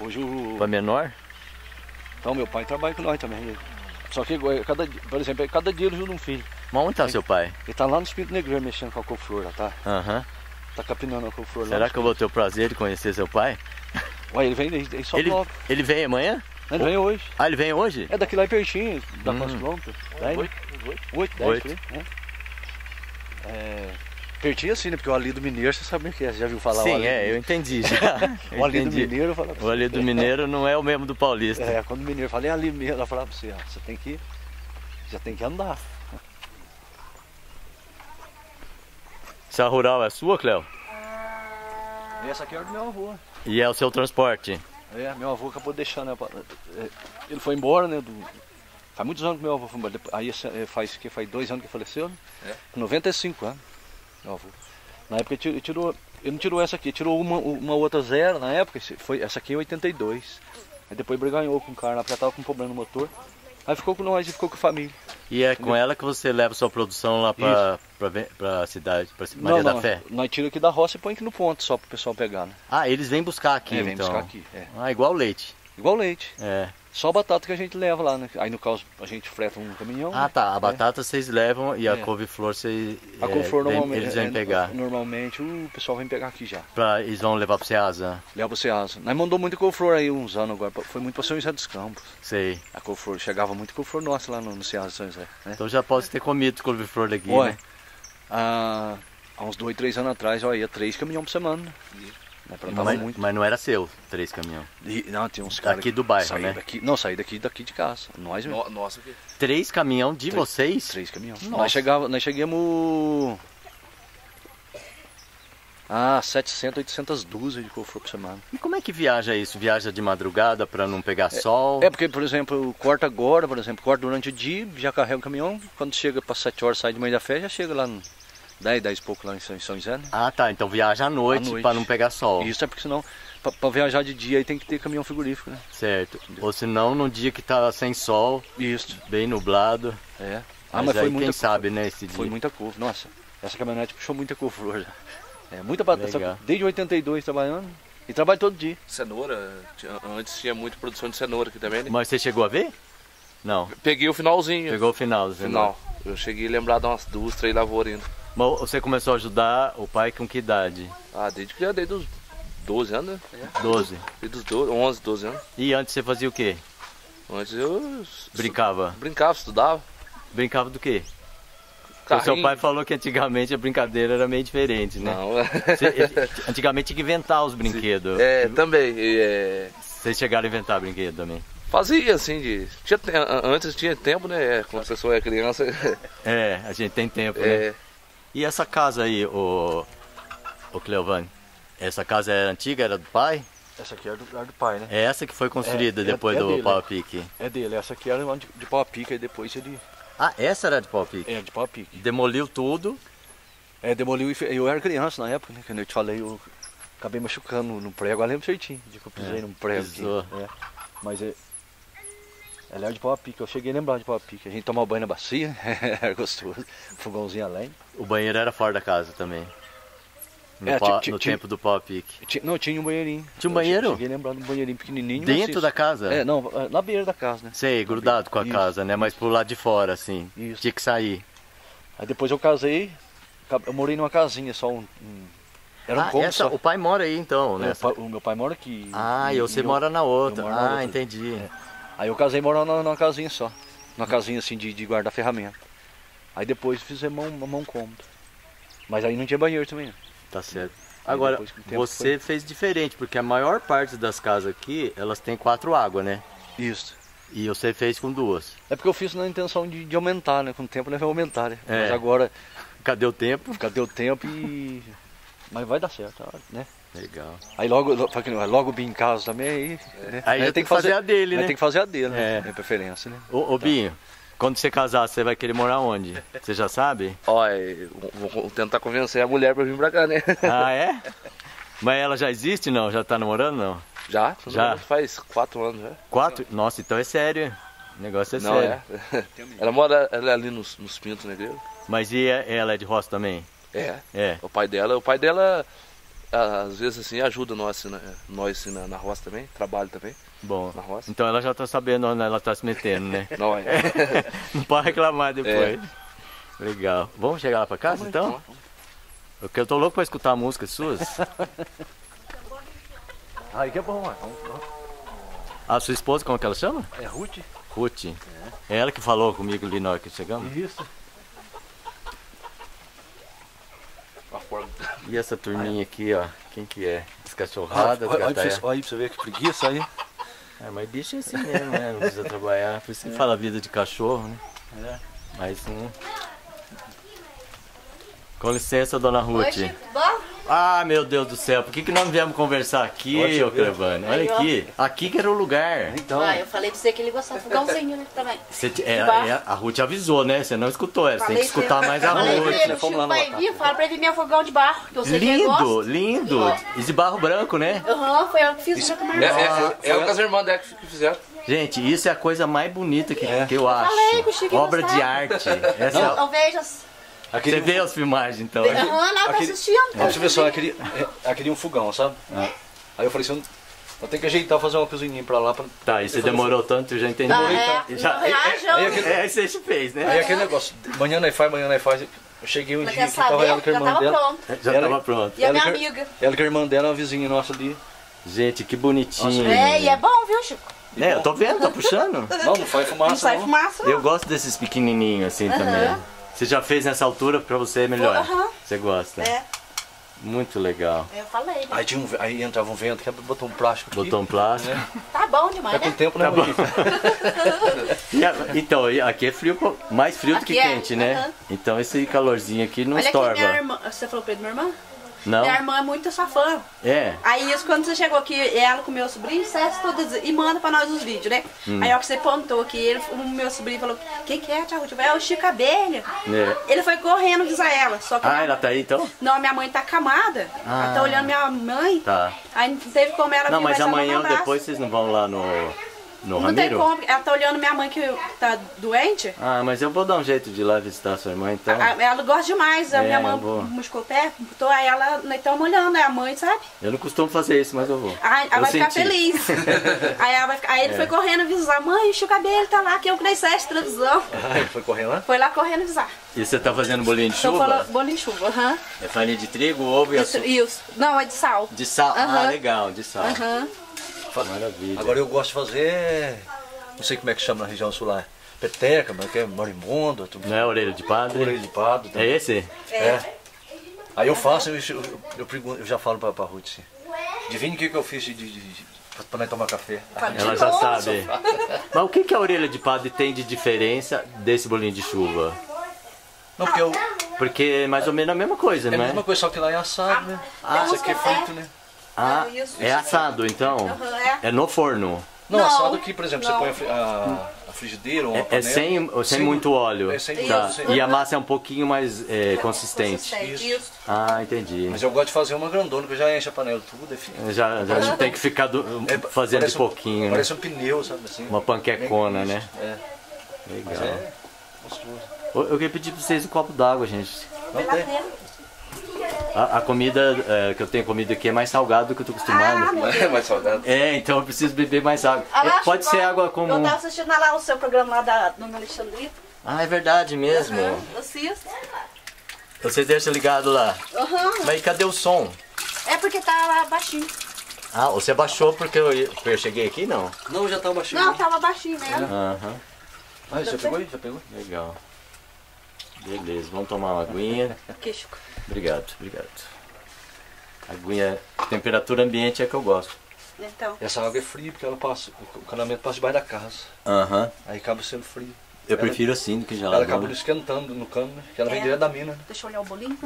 Hoje o. para menor. Então meu pai trabalha com nós também. Só que, eh, cada, por exemplo, cada dia ele ajuda um filho. Mas onde tá seu pai? Ele tá lá no Espírito Negreiro mexendo com a couve-flor lá, tá? Aham. Tá capinando a couve-flor lá. Será que eu vou ter o prazer de conhecer seu pai? Ué, ele vem, ele, ele só Ele, logo. ele vem amanhã? Ele vem hoje. Ah, ele vem hoje? É daqui lá pertinho, dá Hum. quantos quilômetros? Dez, né? Oito, dez, Oito. por aí, né? É, pertinho assim, né? Porque o Ali do Mineiro, você sabe o que é, você já viu falar o Sim, Ali é, do eu entendi já. O Ali do Entendi. Mineiro, eu falava O ali do Mineiro não é o mesmo do Paulista. É, quando o mineiro fala, é ali mesmo, ela falava pra você, ó, você tem que. Já tem que andar. Essa rural é sua, Cléo? Essa aqui é do meu avô. E é o seu transporte? É, meu avô acabou deixando. né, é, Ele foi embora, né? Do, faz muitos anos que meu avô foi embora. Aí é, faz, que faz dois anos que faleceu, né? É? Com 95 anos, meu avô. Na época ele tirou, ele não tirou essa aqui, tirou uma, uma outra zero na época, foi, essa aqui é 82. Aí depois briganhou com o cara porque tava com problema no motor. Aí ficou com nós e ficou com a família. E é com ela que você leva sua produção lá pra, pra, pra cidade, pra Maria da Fé? nós tiramos aqui da roça e põe aqui no ponto só pro pessoal pegar, né? Ah, eles vêm buscar aqui é, vem então. buscar aqui. É. Ah, igual leite. Igual leite. É. Só batata que a gente leva lá, né? Aí no caso a gente freta um caminhão. Ah, né? tá. A batata vocês levam e a É. couve-flor vocês. A é, couve-flor normalmente, Eles vêm é, pegar. Normalmente o pessoal vem pegar aqui já. Pra, eles vão levar pro Ceasa. Leva pro Ceasa. Nós mandou muito couve-flor aí uns anos agora. Foi muito pra São José dos Campos. Sei. A couve-flor, chegava muito couve-flor nossa lá no, no Ceasa de São José. Né? Então já pode ter comido couve-flor daqui. Olha, né? há, há uns dois, três anos atrás, ó, ia três caminhão por semana. Né? Mas, muito. mas não era seu, três caminhão. E, não, tinha uns caras. Daqui que do bairro, saí né? Daqui, não, saí daqui, daqui de casa. Nós mesmo. No- Nossa, que... Três caminhão de Três- vocês? Três caminhões. Nós, chegava, nós chegamos. Ah, 700, 800 dúzias de couve-flor por semana. E como é que viaja isso? Viaja de madrugada pra não pegar sol? É porque, por exemplo, corta agora, por exemplo, corta durante o dia, já carrega o caminhão, quando chega para 7 horas, sai de manhã da fé, já chega lá no 10, 10 e pouco lá em São, em São José, né? Ah, tá. Então viaja à noite, noite. pra não pegar sol. Isso é porque senão, para viajar de dia aí tem que ter caminhão frigorífico, né? Certo. Ou senão, num dia que tá sem sol, Isso, bem nublado. é. Ah, mas mas foi aí, muita quem sabe, né, esse Foi dia. muita couve. Nossa, essa caminhonete puxou muita couve-flor já. É, muita batata. Desde 82 trabalhando. E trabalho todo dia. Cenoura, antes tinha muita produção de cenoura aqui também, né? Mas você chegou a ver? Não. Peguei o finalzinho. Pegou o final. você não- Final. Eu cheguei a lembrar de umas duas, três lavouras ainda. Mas você começou a ajudar o pai com que idade? Ah, desde que já desde os 12 anos, né? 12. Desde os 12, 11, 12 anos. E antes você fazia o quê? Antes eu Brincava. brincava, estudava. Brincava do quê? Porque o seu pai falou que antigamente a brincadeira era meio diferente, né? Não, Você- antigamente tinha que inventar os brinquedos. é, também. É, Vocês chegaram a inventar brinquedo também. fazia assim, de, tinha, te- antes tinha tempo, né? Quando a pessoa é criança. É, a gente tem tempo, né? É, E essa casa aí, o, o Cleovani? Essa casa era antiga, era do pai? Essa aqui era do, era do pai, né? É essa que foi construída É, é- depois é do dele, pau a pique. É dele, essa aqui era de, de pau a pica e depois ele. Ah, essa era de pau a pique? É, de pau a pique. Demoliu tudo. É, demoliu e eu era criança na época, né? Quando eu te falei, eu acabei machucando no prego, agora lembro certinho, de que eu pisei É, num prego aqui. pisou. É. Mas é. Ela era de pau a pique, eu cheguei a lembrar de pau a pique. A gente tomava banho na bacia, era gostoso. Fogãozinho a lenha. O banheiro era fora da casa também. No, É, no tempo do pau pique. Tinha- não, tinha um banheirinho. Tinha um Eu banheiro? Cheguei lembrar de um banheirinho pequenininho. Dentro da casa? É, não, na beira da casa, né? Sei, grudado com a Isso. casa, né? Mas pro lado de fora, assim. Isso. Tinha que sair. Aí depois eu casei, ca- eu morei numa casinha só um. um- era um ah, cômodo essa, só. o pai mora aí então, né? Meu pai- o meu pai mora aqui. Ah, e você eu- mora na outra. eu moro na ah, outra. entendi. Aí eu casei morando numa, numa casinha só. Numa casinha assim de, de guardar ferramenta. Aí depois fizemos uma mão cômodo. Mas aí não tinha banheiro também. né? Tá certo. Aí Agora, você fez diferente, porque a maior parte das casas aqui, elas têm quatro águas, né? Isso. E você fez com duas. É porque eu fiz na intenção de, de aumentar, né? Com o tempo né, vai aumentar, né? É. Mas agora, Cadê o tempo? cadê o tempo e. Mas vai dar certo, né? Legal. Aí logo, logo bem em casa também, aí, né? Aí já tem que fazer a dele, aí né? tem que fazer a dele, né? É. Minha preferência, né? Ô, ô Binho, quando você casar, você vai querer morar onde? Você já sabe? Ó, é, vou, tentar convencer a mulher pra vir pra cá, né? Ah, é? Mas ela já existe não? Já tá namorando não? Já? Já. Faz quatro anos já. Quatro? Nossa, então é sério. O negócio é Não, sério. é. Ela mora ela é ali nos, nos Pintos, né, igreja? Mas e é- ela é de roça também? É. É. O pai dela, o pai dela às vezes assim ajuda nós, assim, na, nós assim, na, na roça também, trabalho também Bom. na roça. Então ela já tá sabendo onde ela tá se metendo, né? Não é. Não pode reclamar depois. Legal. Vamos chegar lá pra casa então? Porque eu tô louco pra escutar músicas suas. Aí que é bom. A sua esposa, como que ela chama? É Ruth? Ruth. É ela que falou comigo ali na hora que chegamos? Isso. E essa turminha aqui, ó. Quem que é? Descachorrada, olha, olha, olha pra você ver que preguiça aí. É, mas bicho é assim mesmo, né? Não precisa trabalhar. Por isso que fala vida de cachorro, né? É. Mas não. Com licença, dona Ruth. Hoje, bom? Ah, meu Deus do céu, por que, que nós viemos conversar aqui, ô. Crevani? Olha aqui. Aqui que era o lugar. Então, Ah, eu falei pra você que ele gostava de fogãozinho, né? Também. Você é, é, a Ruth avisou, né? Você não escutou ela. Você tem que escutar mais a Falei pra Ruth. ele, o Fomos lá Chico no vai local. vir, fala pra ele vir meu fogão de barro, que eu sei que ele Lindo, gosta. lindo. E de barro branco, né? Aham, foi eu que fiz junto com a É, é, é, é o que as irmãs dela que fizeram. Gente, isso é a coisa mais bonita que, É. que eu acho. falei que o Chico ia Obra de arte. Essa é a- Eu vejo as... Você vê as filmagens, então. Aham, lá tá aquele- assistindo. Ó, pra você ver só, aquele, é, aquele um fogão, sabe? Aí eu falei assim, eu, eu tenho que ajeitar, fazer uma cozinha pra lá. Pra... Tá, e você demorou tanto, eu já entendi. Ah, é. Já- Não reajam. é, é, é, aí você fez, né? Aí aquele negócio, manhã nós faz, manhã nós faz. Eu cheguei um Ela dia que tava ela com a já irmã tava dela. pronto. Já Ela- tava pronto. E a minha amiga. Ela com a irmã dela, uma vizinha nossa ali. Gente, que bonitinho. É, e é bom, viu, Chico? É, eu tô vendo, tô puxando. Não, não faz fumaça. Não sai não. fumaça, não. Eu gosto desses pequenininhos assim também. Você já fez nessa altura, pra você é melhor. Aham. Você gosta? É, Muito legal. eu falei. né? Aí, tinha um, aí entrava um vento, que botou um plástico aqui. Botou um plástico. Tá bom demais, Tá com né? tempo, né, Tá bom. E então, aqui é frio, mais frio do que Aqui é, quente, né? aham. Então esse calorzinho aqui não Olha estorva. aqui, minha irmã. Você falou pra ele, minha irmã? Não? Minha irmã é muito sua fã. É. Aí isso, quando você chegou aqui, ela com o meu sobrinho, você todas e manda pra nós os vídeos, né? Hum. Aí ó, que você pontou aqui, ele, o meu sobrinho falou, o que, é, Tia Ruth? Eu falei, É o Chico Abelha. É. Ele foi correndo avisar ela. Só que Ah, minha- ela tá aí então? Não, minha mãe tá acamada. Ah. Ela tá olhando minha mãe. Tá. Aí não teve como ela Não, mas amanhã depois vocês não vão lá no, no Não tem como, ela tá olhando minha mãe que tá doente. Ah, mas eu vou dar um jeito de ir lá visitar sua irmã então. A- Ela gosta demais, a É, minha mãe vou. muscou o pé, botou, aí ela, nós estamos olhando, é a mãe, sabe? Eu não costumo fazer isso, mas eu vou. Aí ela Eu vai ficar senti. feliz. aí, ela vai ficar- aí ele É. foi correndo avisar, mãe, o Abelha tá lá, que eu cresci essa televisão. Ah, ele foi correndo lá? Foi lá correndo avisar. E você tá fazendo bolinho de chuva? falou bolinho de chuva, aham. É farinha de trigo, ovo e Isso, açúcar. isso. Não, é de sal. De sal. Ah, legal, de sal. Aham. Maravilha. Agora eu gosto de fazer, não sei como é que chama na região sul lá, peteca, mas que é tudo. Não é orelha de padre? Orelha de pado. É esse? É. Aí eu faço, eu, eu, eu pergunto- eu já falo pra, pra Ruth assim, adivinha o que, que eu fiz de, de, de, pra nós tomar café? Ela já sabe. Mas o que, que a orelha de padre tem de diferença desse bolinho de chuva? Não, porque eu, Porque é mais ou menos a mesma coisa, é a não é? mesma coisa, só que lá é assado, né? Ah, Isso aqui é é. frito, né? Ah, Isso. é assado então? Aham, é. É no forno. Não, Não, assado aqui, por exemplo, não. você põe a, a, a frigideira ou É, é panela. sem, sem muito óleo. É sem Tá. óleo, sem- E a massa é um pouquinho mais é, consistente. Consistente, Isso. Ah, entendi. Mas eu gosto de fazer uma grandona, que eu já encho a panela tudo, é fica- Já, já tem que ficar do- é, fazendo de parece um- pouquinho, né? Parece um pneu, sabe assim? Uma panquecona, né? É, mas Legal. é gostoso. Eu eu queria pedir pra vocês um copo d'água, gente. Não tem. A, a comida é, que eu tenho comido aqui é mais salgada do que eu tô acostumado. É mais saudável. É, então eu preciso beber mais água. Ah, É, pode ser água Eu comum. tava assistindo lá o seu programa lá da Dona Alexandrita. Ah, é verdade mesmo. Eu assisto. Vocês deixam ligado lá. Aham. Mas cadê o som? É porque tá lá baixinho. Ah, você baixou porque eu, porque eu cheguei aqui? Não. Não, já tá baixinho. Não, tava baixinho mesmo. Aham, Ah, já pegou aí? Já pegou? legal. Beleza, vamos tomar uma aguinha. Aqui, Chico. Obrigado, obrigado. Aguinha, temperatura ambiente é que eu gosto. Então. Essa água é fria porque ela passa, o canamento passa debaixo da casa. Aham. Aí acaba sendo frio. Eu prefiro assim do que Ela gelado. acaba né? esquentando no cano, né? Que ela vem É. direto da mina. né? Deixa eu olhar o bolinho.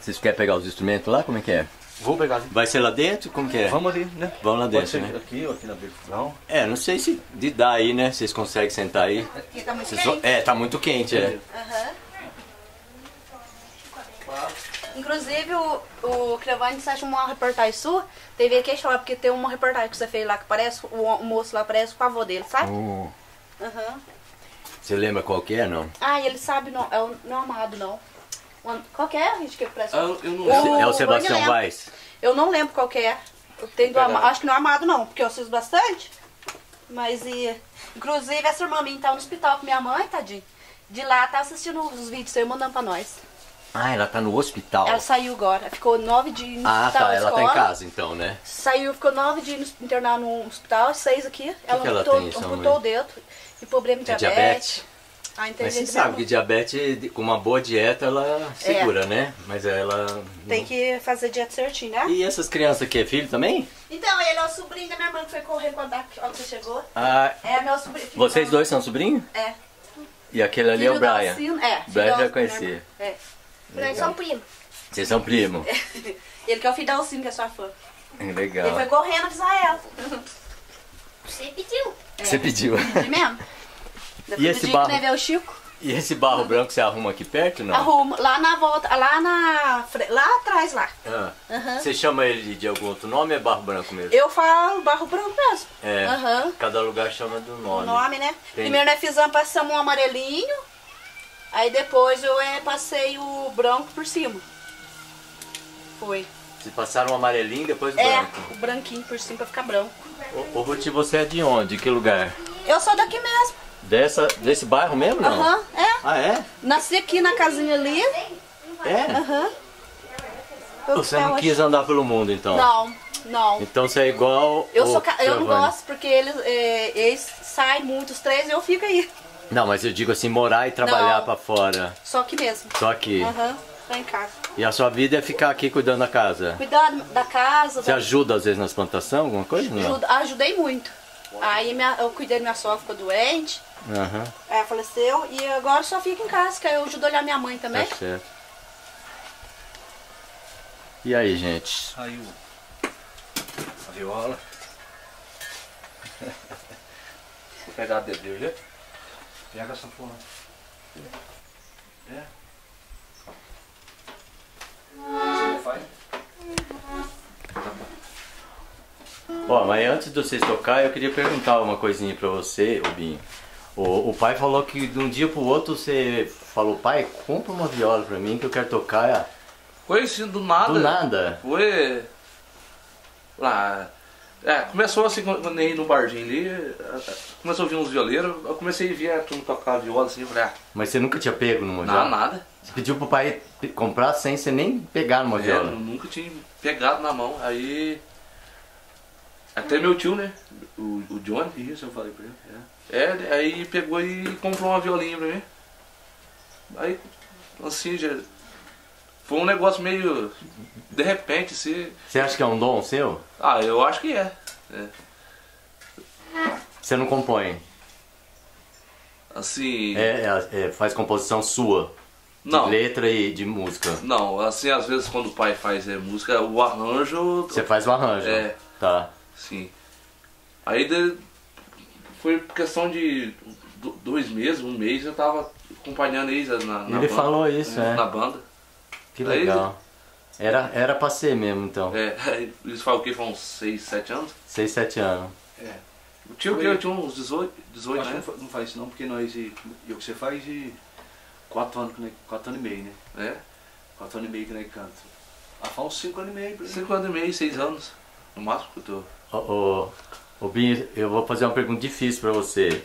Vocês querem pegar os instrumentos lá? Como é que é? Vou pegar. Vai ser lá dentro? Como que é? Vamos ali, né? Vamos lá Pode dentro, ser né? aqui ou aqui na beira. Não. É, não sei se de dar aí, né? Vocês conseguem sentar aí. Porque tá muito Vocês quente. vão- É, tá muito quente, é. Aham. Inclusive, o, o você acha uma reportagem sua? Teve aqui falar, porque tem uma reportagem que você fez lá que parece, o, o moço lá parece com o avô dele, sabe? Oh. Aham. Você lembra qual que é, não? Ah, ele sabe, não, é o, não é amado, não. Am- Qual que é, gente, que parece? Ah, eu- não O- É o Sebastião. Weiss. Eu não lembro qual que é. Eu tenho do ama- Acho que não é amado, não, porque eu assisto bastante. Mas, e... Inclusive, essa irmã minha tá no hospital com minha mãe, tadinho. De lá, tá assistindo os vídeos seu mandando pra nós. Ah, ela tá no hospital. Ela saiu agora. Ficou nove dias no Ah, hospital tá. na Ela tá escola. em casa então, né? Saiu, ficou nove dias no- internada no hospital, seis aqui. ela que ela amputou, tem, sua amputou mãe? o dedo. E problema de É diabetes. diabetes? Ah, Mas você sabe dela que diabetes, com uma boa dieta, ela segura, né? Mas ela. Tem que fazer dieta certinho, né? E essas crianças aqui, é filho também? Então, ele é o sobrinho da minha irmã que foi correr quando a que chegou. Ah, É meu sobrinho. filho vocês dois são sobrinhos? É. E aquele ali é o Filho da Brian. Alcina- É. filho Brian já conhecia. É. Nós somos primos. Vocês são primos? Ele que é o filho da que é sua fã. Ele foi Legal. correndo avisar ela. Você pediu. Você pediu. E mesmo? Depois esse dia barro? que levei o Chico, E esse barro branco você arruma aqui perto, não? arrumo lá na volta, lá na. lá atrás lá. Ah. Aham. Você chama ele de algum outro nome ou é barro branco mesmo? Eu falo barro branco mesmo. É. Aham. Cada lugar chama do O nome. nome, né? Tem. Primeiro nós fizemos, passamos um amarelinho. Aí depois eu é, passei o branco por cima. Foi. Vocês passaram o amarelinho depois o É, branco. o branquinho por cima pra ficar branco. Ô, ô Ruth, você é de onde? De que lugar? Eu sou daqui mesmo. Dessa, desse bairro mesmo, não? Aham, é. Ah, é? Nasci aqui na casinha ali. É? Aham. Você não quis andar pelo mundo, então? Não, não. Então você é igual Eu, sou, ca- eu não gosto porque eles, é, eles saem muito, os três, e eu fico aí. Não, mas eu digo assim, morar e trabalhar Não. pra fora. Só aqui mesmo. Só aqui. Aham, tô em casa. E a sua vida é ficar aqui cuidando da casa? Cuidando da casa. Você da- ajuda às vezes nas plantações, alguma coisa? Não. ajuda- ajudei muito. Aí minha- eu cuidei da minha sogra, ficou doente. Aham, Ela faleceu e agora só fico em casa, que aí eu ajudo a olhar minha mãe também. tá certo. E aí, gente? Saiu a viola. Vou pegar a dedo já. Pega a sanfona. É. Você faz? Ó, mas antes de vocês tocar, eu queria perguntar uma coisinha pra você, ô Binho. O, o pai falou que de um dia pro outro você falou, pai, compra uma viola pra mim que eu quero tocar Foi assim, do nada. do nada. Foi. Lá. É, começou assim, quando eu ia no barzinho ali, começou a vir uns violeiros, eu comecei a ver a turma tocar viola assim, falei, ah, Mas você nunca tinha pego numa não, viola? nada. Você pediu pro pai comprar sem você nem pegar numa É, viola. eu nunca tinha pegado na mão. Aí. Até meu tio, né? O, o Johnny, isso eu falei pra ele. É. É, aí pegou e comprou uma violinha pra mim. Aí, assim, já. Foi um negócio meio. De repente, assim. Você acha que é um dom seu? Ah, eu acho que é. é. Você não compõe. Assim. É, é- é- faz composição sua. De Não. letra e de música. Não, assim, às vezes quando o pai faz é, música, o arranjo. Você faz o arranjo. É. Tá. Sim. Aí de- foi questão de do- dois meses, um mês, eu tava acompanhando eles na, na Ele banda. falou isso, é. Na banda. Que Aí- legal. Era, era pra ser mesmo, então. É, eles falam o que? Foi uns 6, 7 anos? 6, 7 anos. É. O tio que eu tinha uns 18, 18 Acho que não né? fa- não faz isso não, porque nós. E, o que você faz de 4 anos, que nós- quatro anos e meio, né? É. 4 anos e meio que nós canta. Ah, faz uns 5 anos e meio, por aí. 5 anos e meio, 6 anos. No máximo que eu tô. Ô, ô, ô Binho, eu vou fazer uma pergunta difícil pra você.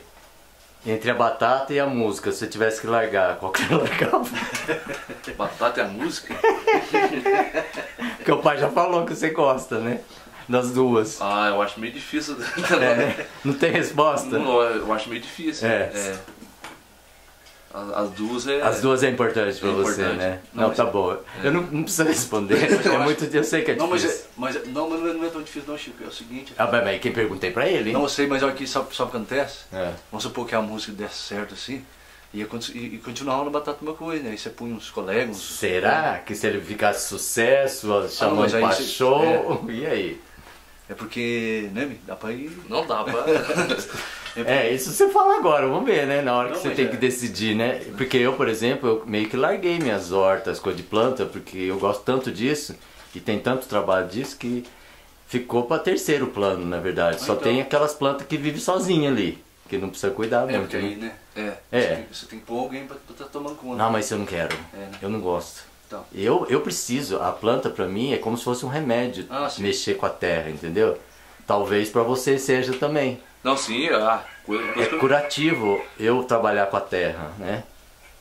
Entre a batata e a música, se você tivesse que largar, qual que você largava? Batata é a música? Porque o pai já falou que você gosta, né? Das duas. Ah, eu acho meio difícil. É, não tem resposta? Não, eu acho meio difícil. É. As, as duas é. As duas é importante pra É você, importante. né? Não, Não, mas- tá bom. Eu não, não preciso responder. É muito, eu sei que é Não, mas, difícil. é, mas, é- não, mas não é- é tão difícil não, Chico. É o seguinte. Ah, mas mas quem perguntei pra ele, hein? Não, eu sei, mas olha aqui, sabe, sabe o que acontece? É. Vamos supor que a música desse certo assim, e, e continuava no Batata uma coisa, né? Aí você punha uns colegas, uns... Será que se ele ficasse sucesso, chamando mas pra você- show, e aí? É porque, né, Mi? dá pra ir... Não dá pra. É, isso você fala agora, vamos ver, né? Na hora que Não, você mas tem é. que decidir, né? Porque eu, por exemplo, eu meio que larguei minhas hortas, coisas de planta, porque eu gosto tanto disso e tem tanto trabalho disso que ficou para terceiro plano, na verdade. Só então. tem aquelas plantas que vivem sozinha ali, que não precisa cuidar É, muito, aí, né? né? É. Você tem, você tem que pôr alguém pra estar tomando conta. Não, mas eu não quero. É, né? Eu não gosto. Então. Eu, eu preciso, a planta pra mim é como se fosse um remédio, Ah, mexer com a terra, entendeu? Talvez pra você seja também. Não, sim, ah, É que eu- curativo eu trabalhar com a terra, né?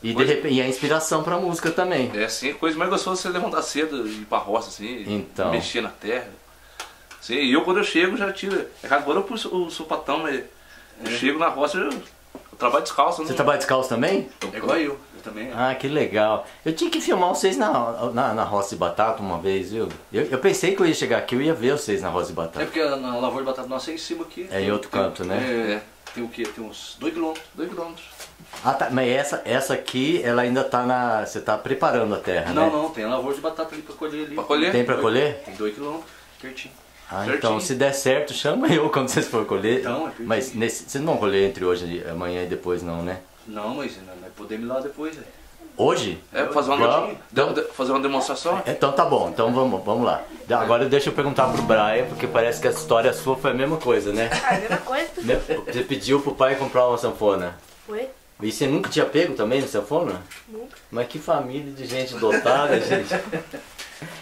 E de repente e é inspiração pra música também. É sim, coisa mais gostosa é você levantar cedo e ir pra roça, assim, Então. mexer na terra. Sim, e eu quando eu chego já tiro. É agora eu pus o supatão, mas eu chego na roça, eu, eu trabalho descalço. Você não- trabalha descalço também? É igual eu, eu também. Ah, que legal. Eu tinha que filmar vocês na, na, na roça de batata uma vez, viu? Eu, eu pensei que eu ia chegar aqui, eu ia ver vocês na roça de É batata. porque a- na lavoura de batata nossa é em cima aqui. É em outro Tem- canto, né? É, tem o quê? Tem uns 2 quilômetros. Dois quilômetros. Ah, tá. Mas essa, essa aqui, ela ainda tá na. Você tá preparando a terra, Não, né? não, tem a lavoura de batata ali pra colher ali. Pra colher? Tem pra colher? Tem 2 quilômetros, pertinho. Ah, Certinho. então se der certo, chama eu quando vocês for colher. Então, é perfeito. Mas nesse, vocês não vão colher entre hoje e amanhã e depois não, né? Não, mas nós podemos ir lá depois, velho. Hoje? É, fazer uma, Vamos. de- fazer uma demonstração? Então tá bom, então vamos, vamos lá. Agora deixa eu perguntar pro Brian, porque parece que a história sua foi a mesma coisa, né? Ah, a mesma coisa. Né? Você pediu pro pai comprar uma sanfona. Foi? E você nunca tinha pego também no sanfona? Nunca. Mas que família de gente dotada, gente.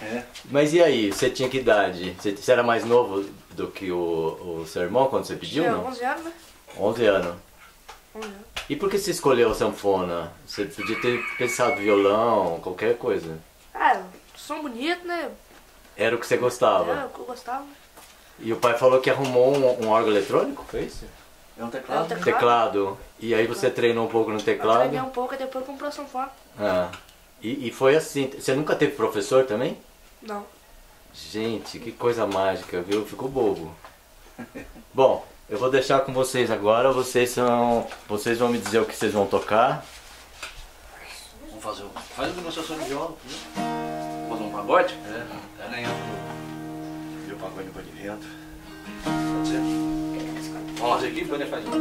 É. Mas e aí, você tinha que idade? Você, você era mais novo do que o, o seu irmão quando você pediu, Tinha não? 11 anos, né? 11 anos. 11 anos. E por que você escolheu a sanfona? Você podia ter pensado violão, qualquer coisa. Ah, som bonito, né? Era o que você É, gostava. o que eu gostava. E o pai falou que arrumou um, um órgão eletrônico, foi isso? É um É teclado. um teclado. Teclado. E aí você treinou um pouco no Eu treinei teclado. um pouco e depois comprou sanfona. Ah. E, e foi assim. Você nunca teve professor também? Não. Gente, que coisa mágica, viu? Ficou bobo. Bom, eu vou deixar com vocês agora. Vocês são. Vocês vão me dizer o que vocês vão tocar. Vamos fazer um... Faz uma demonstração de viola. né? Fazer um pagode? É, é nem eu. Meu pagode vai de vento. Pode ser? Vamos fazer aqui? Depois faz. Tá.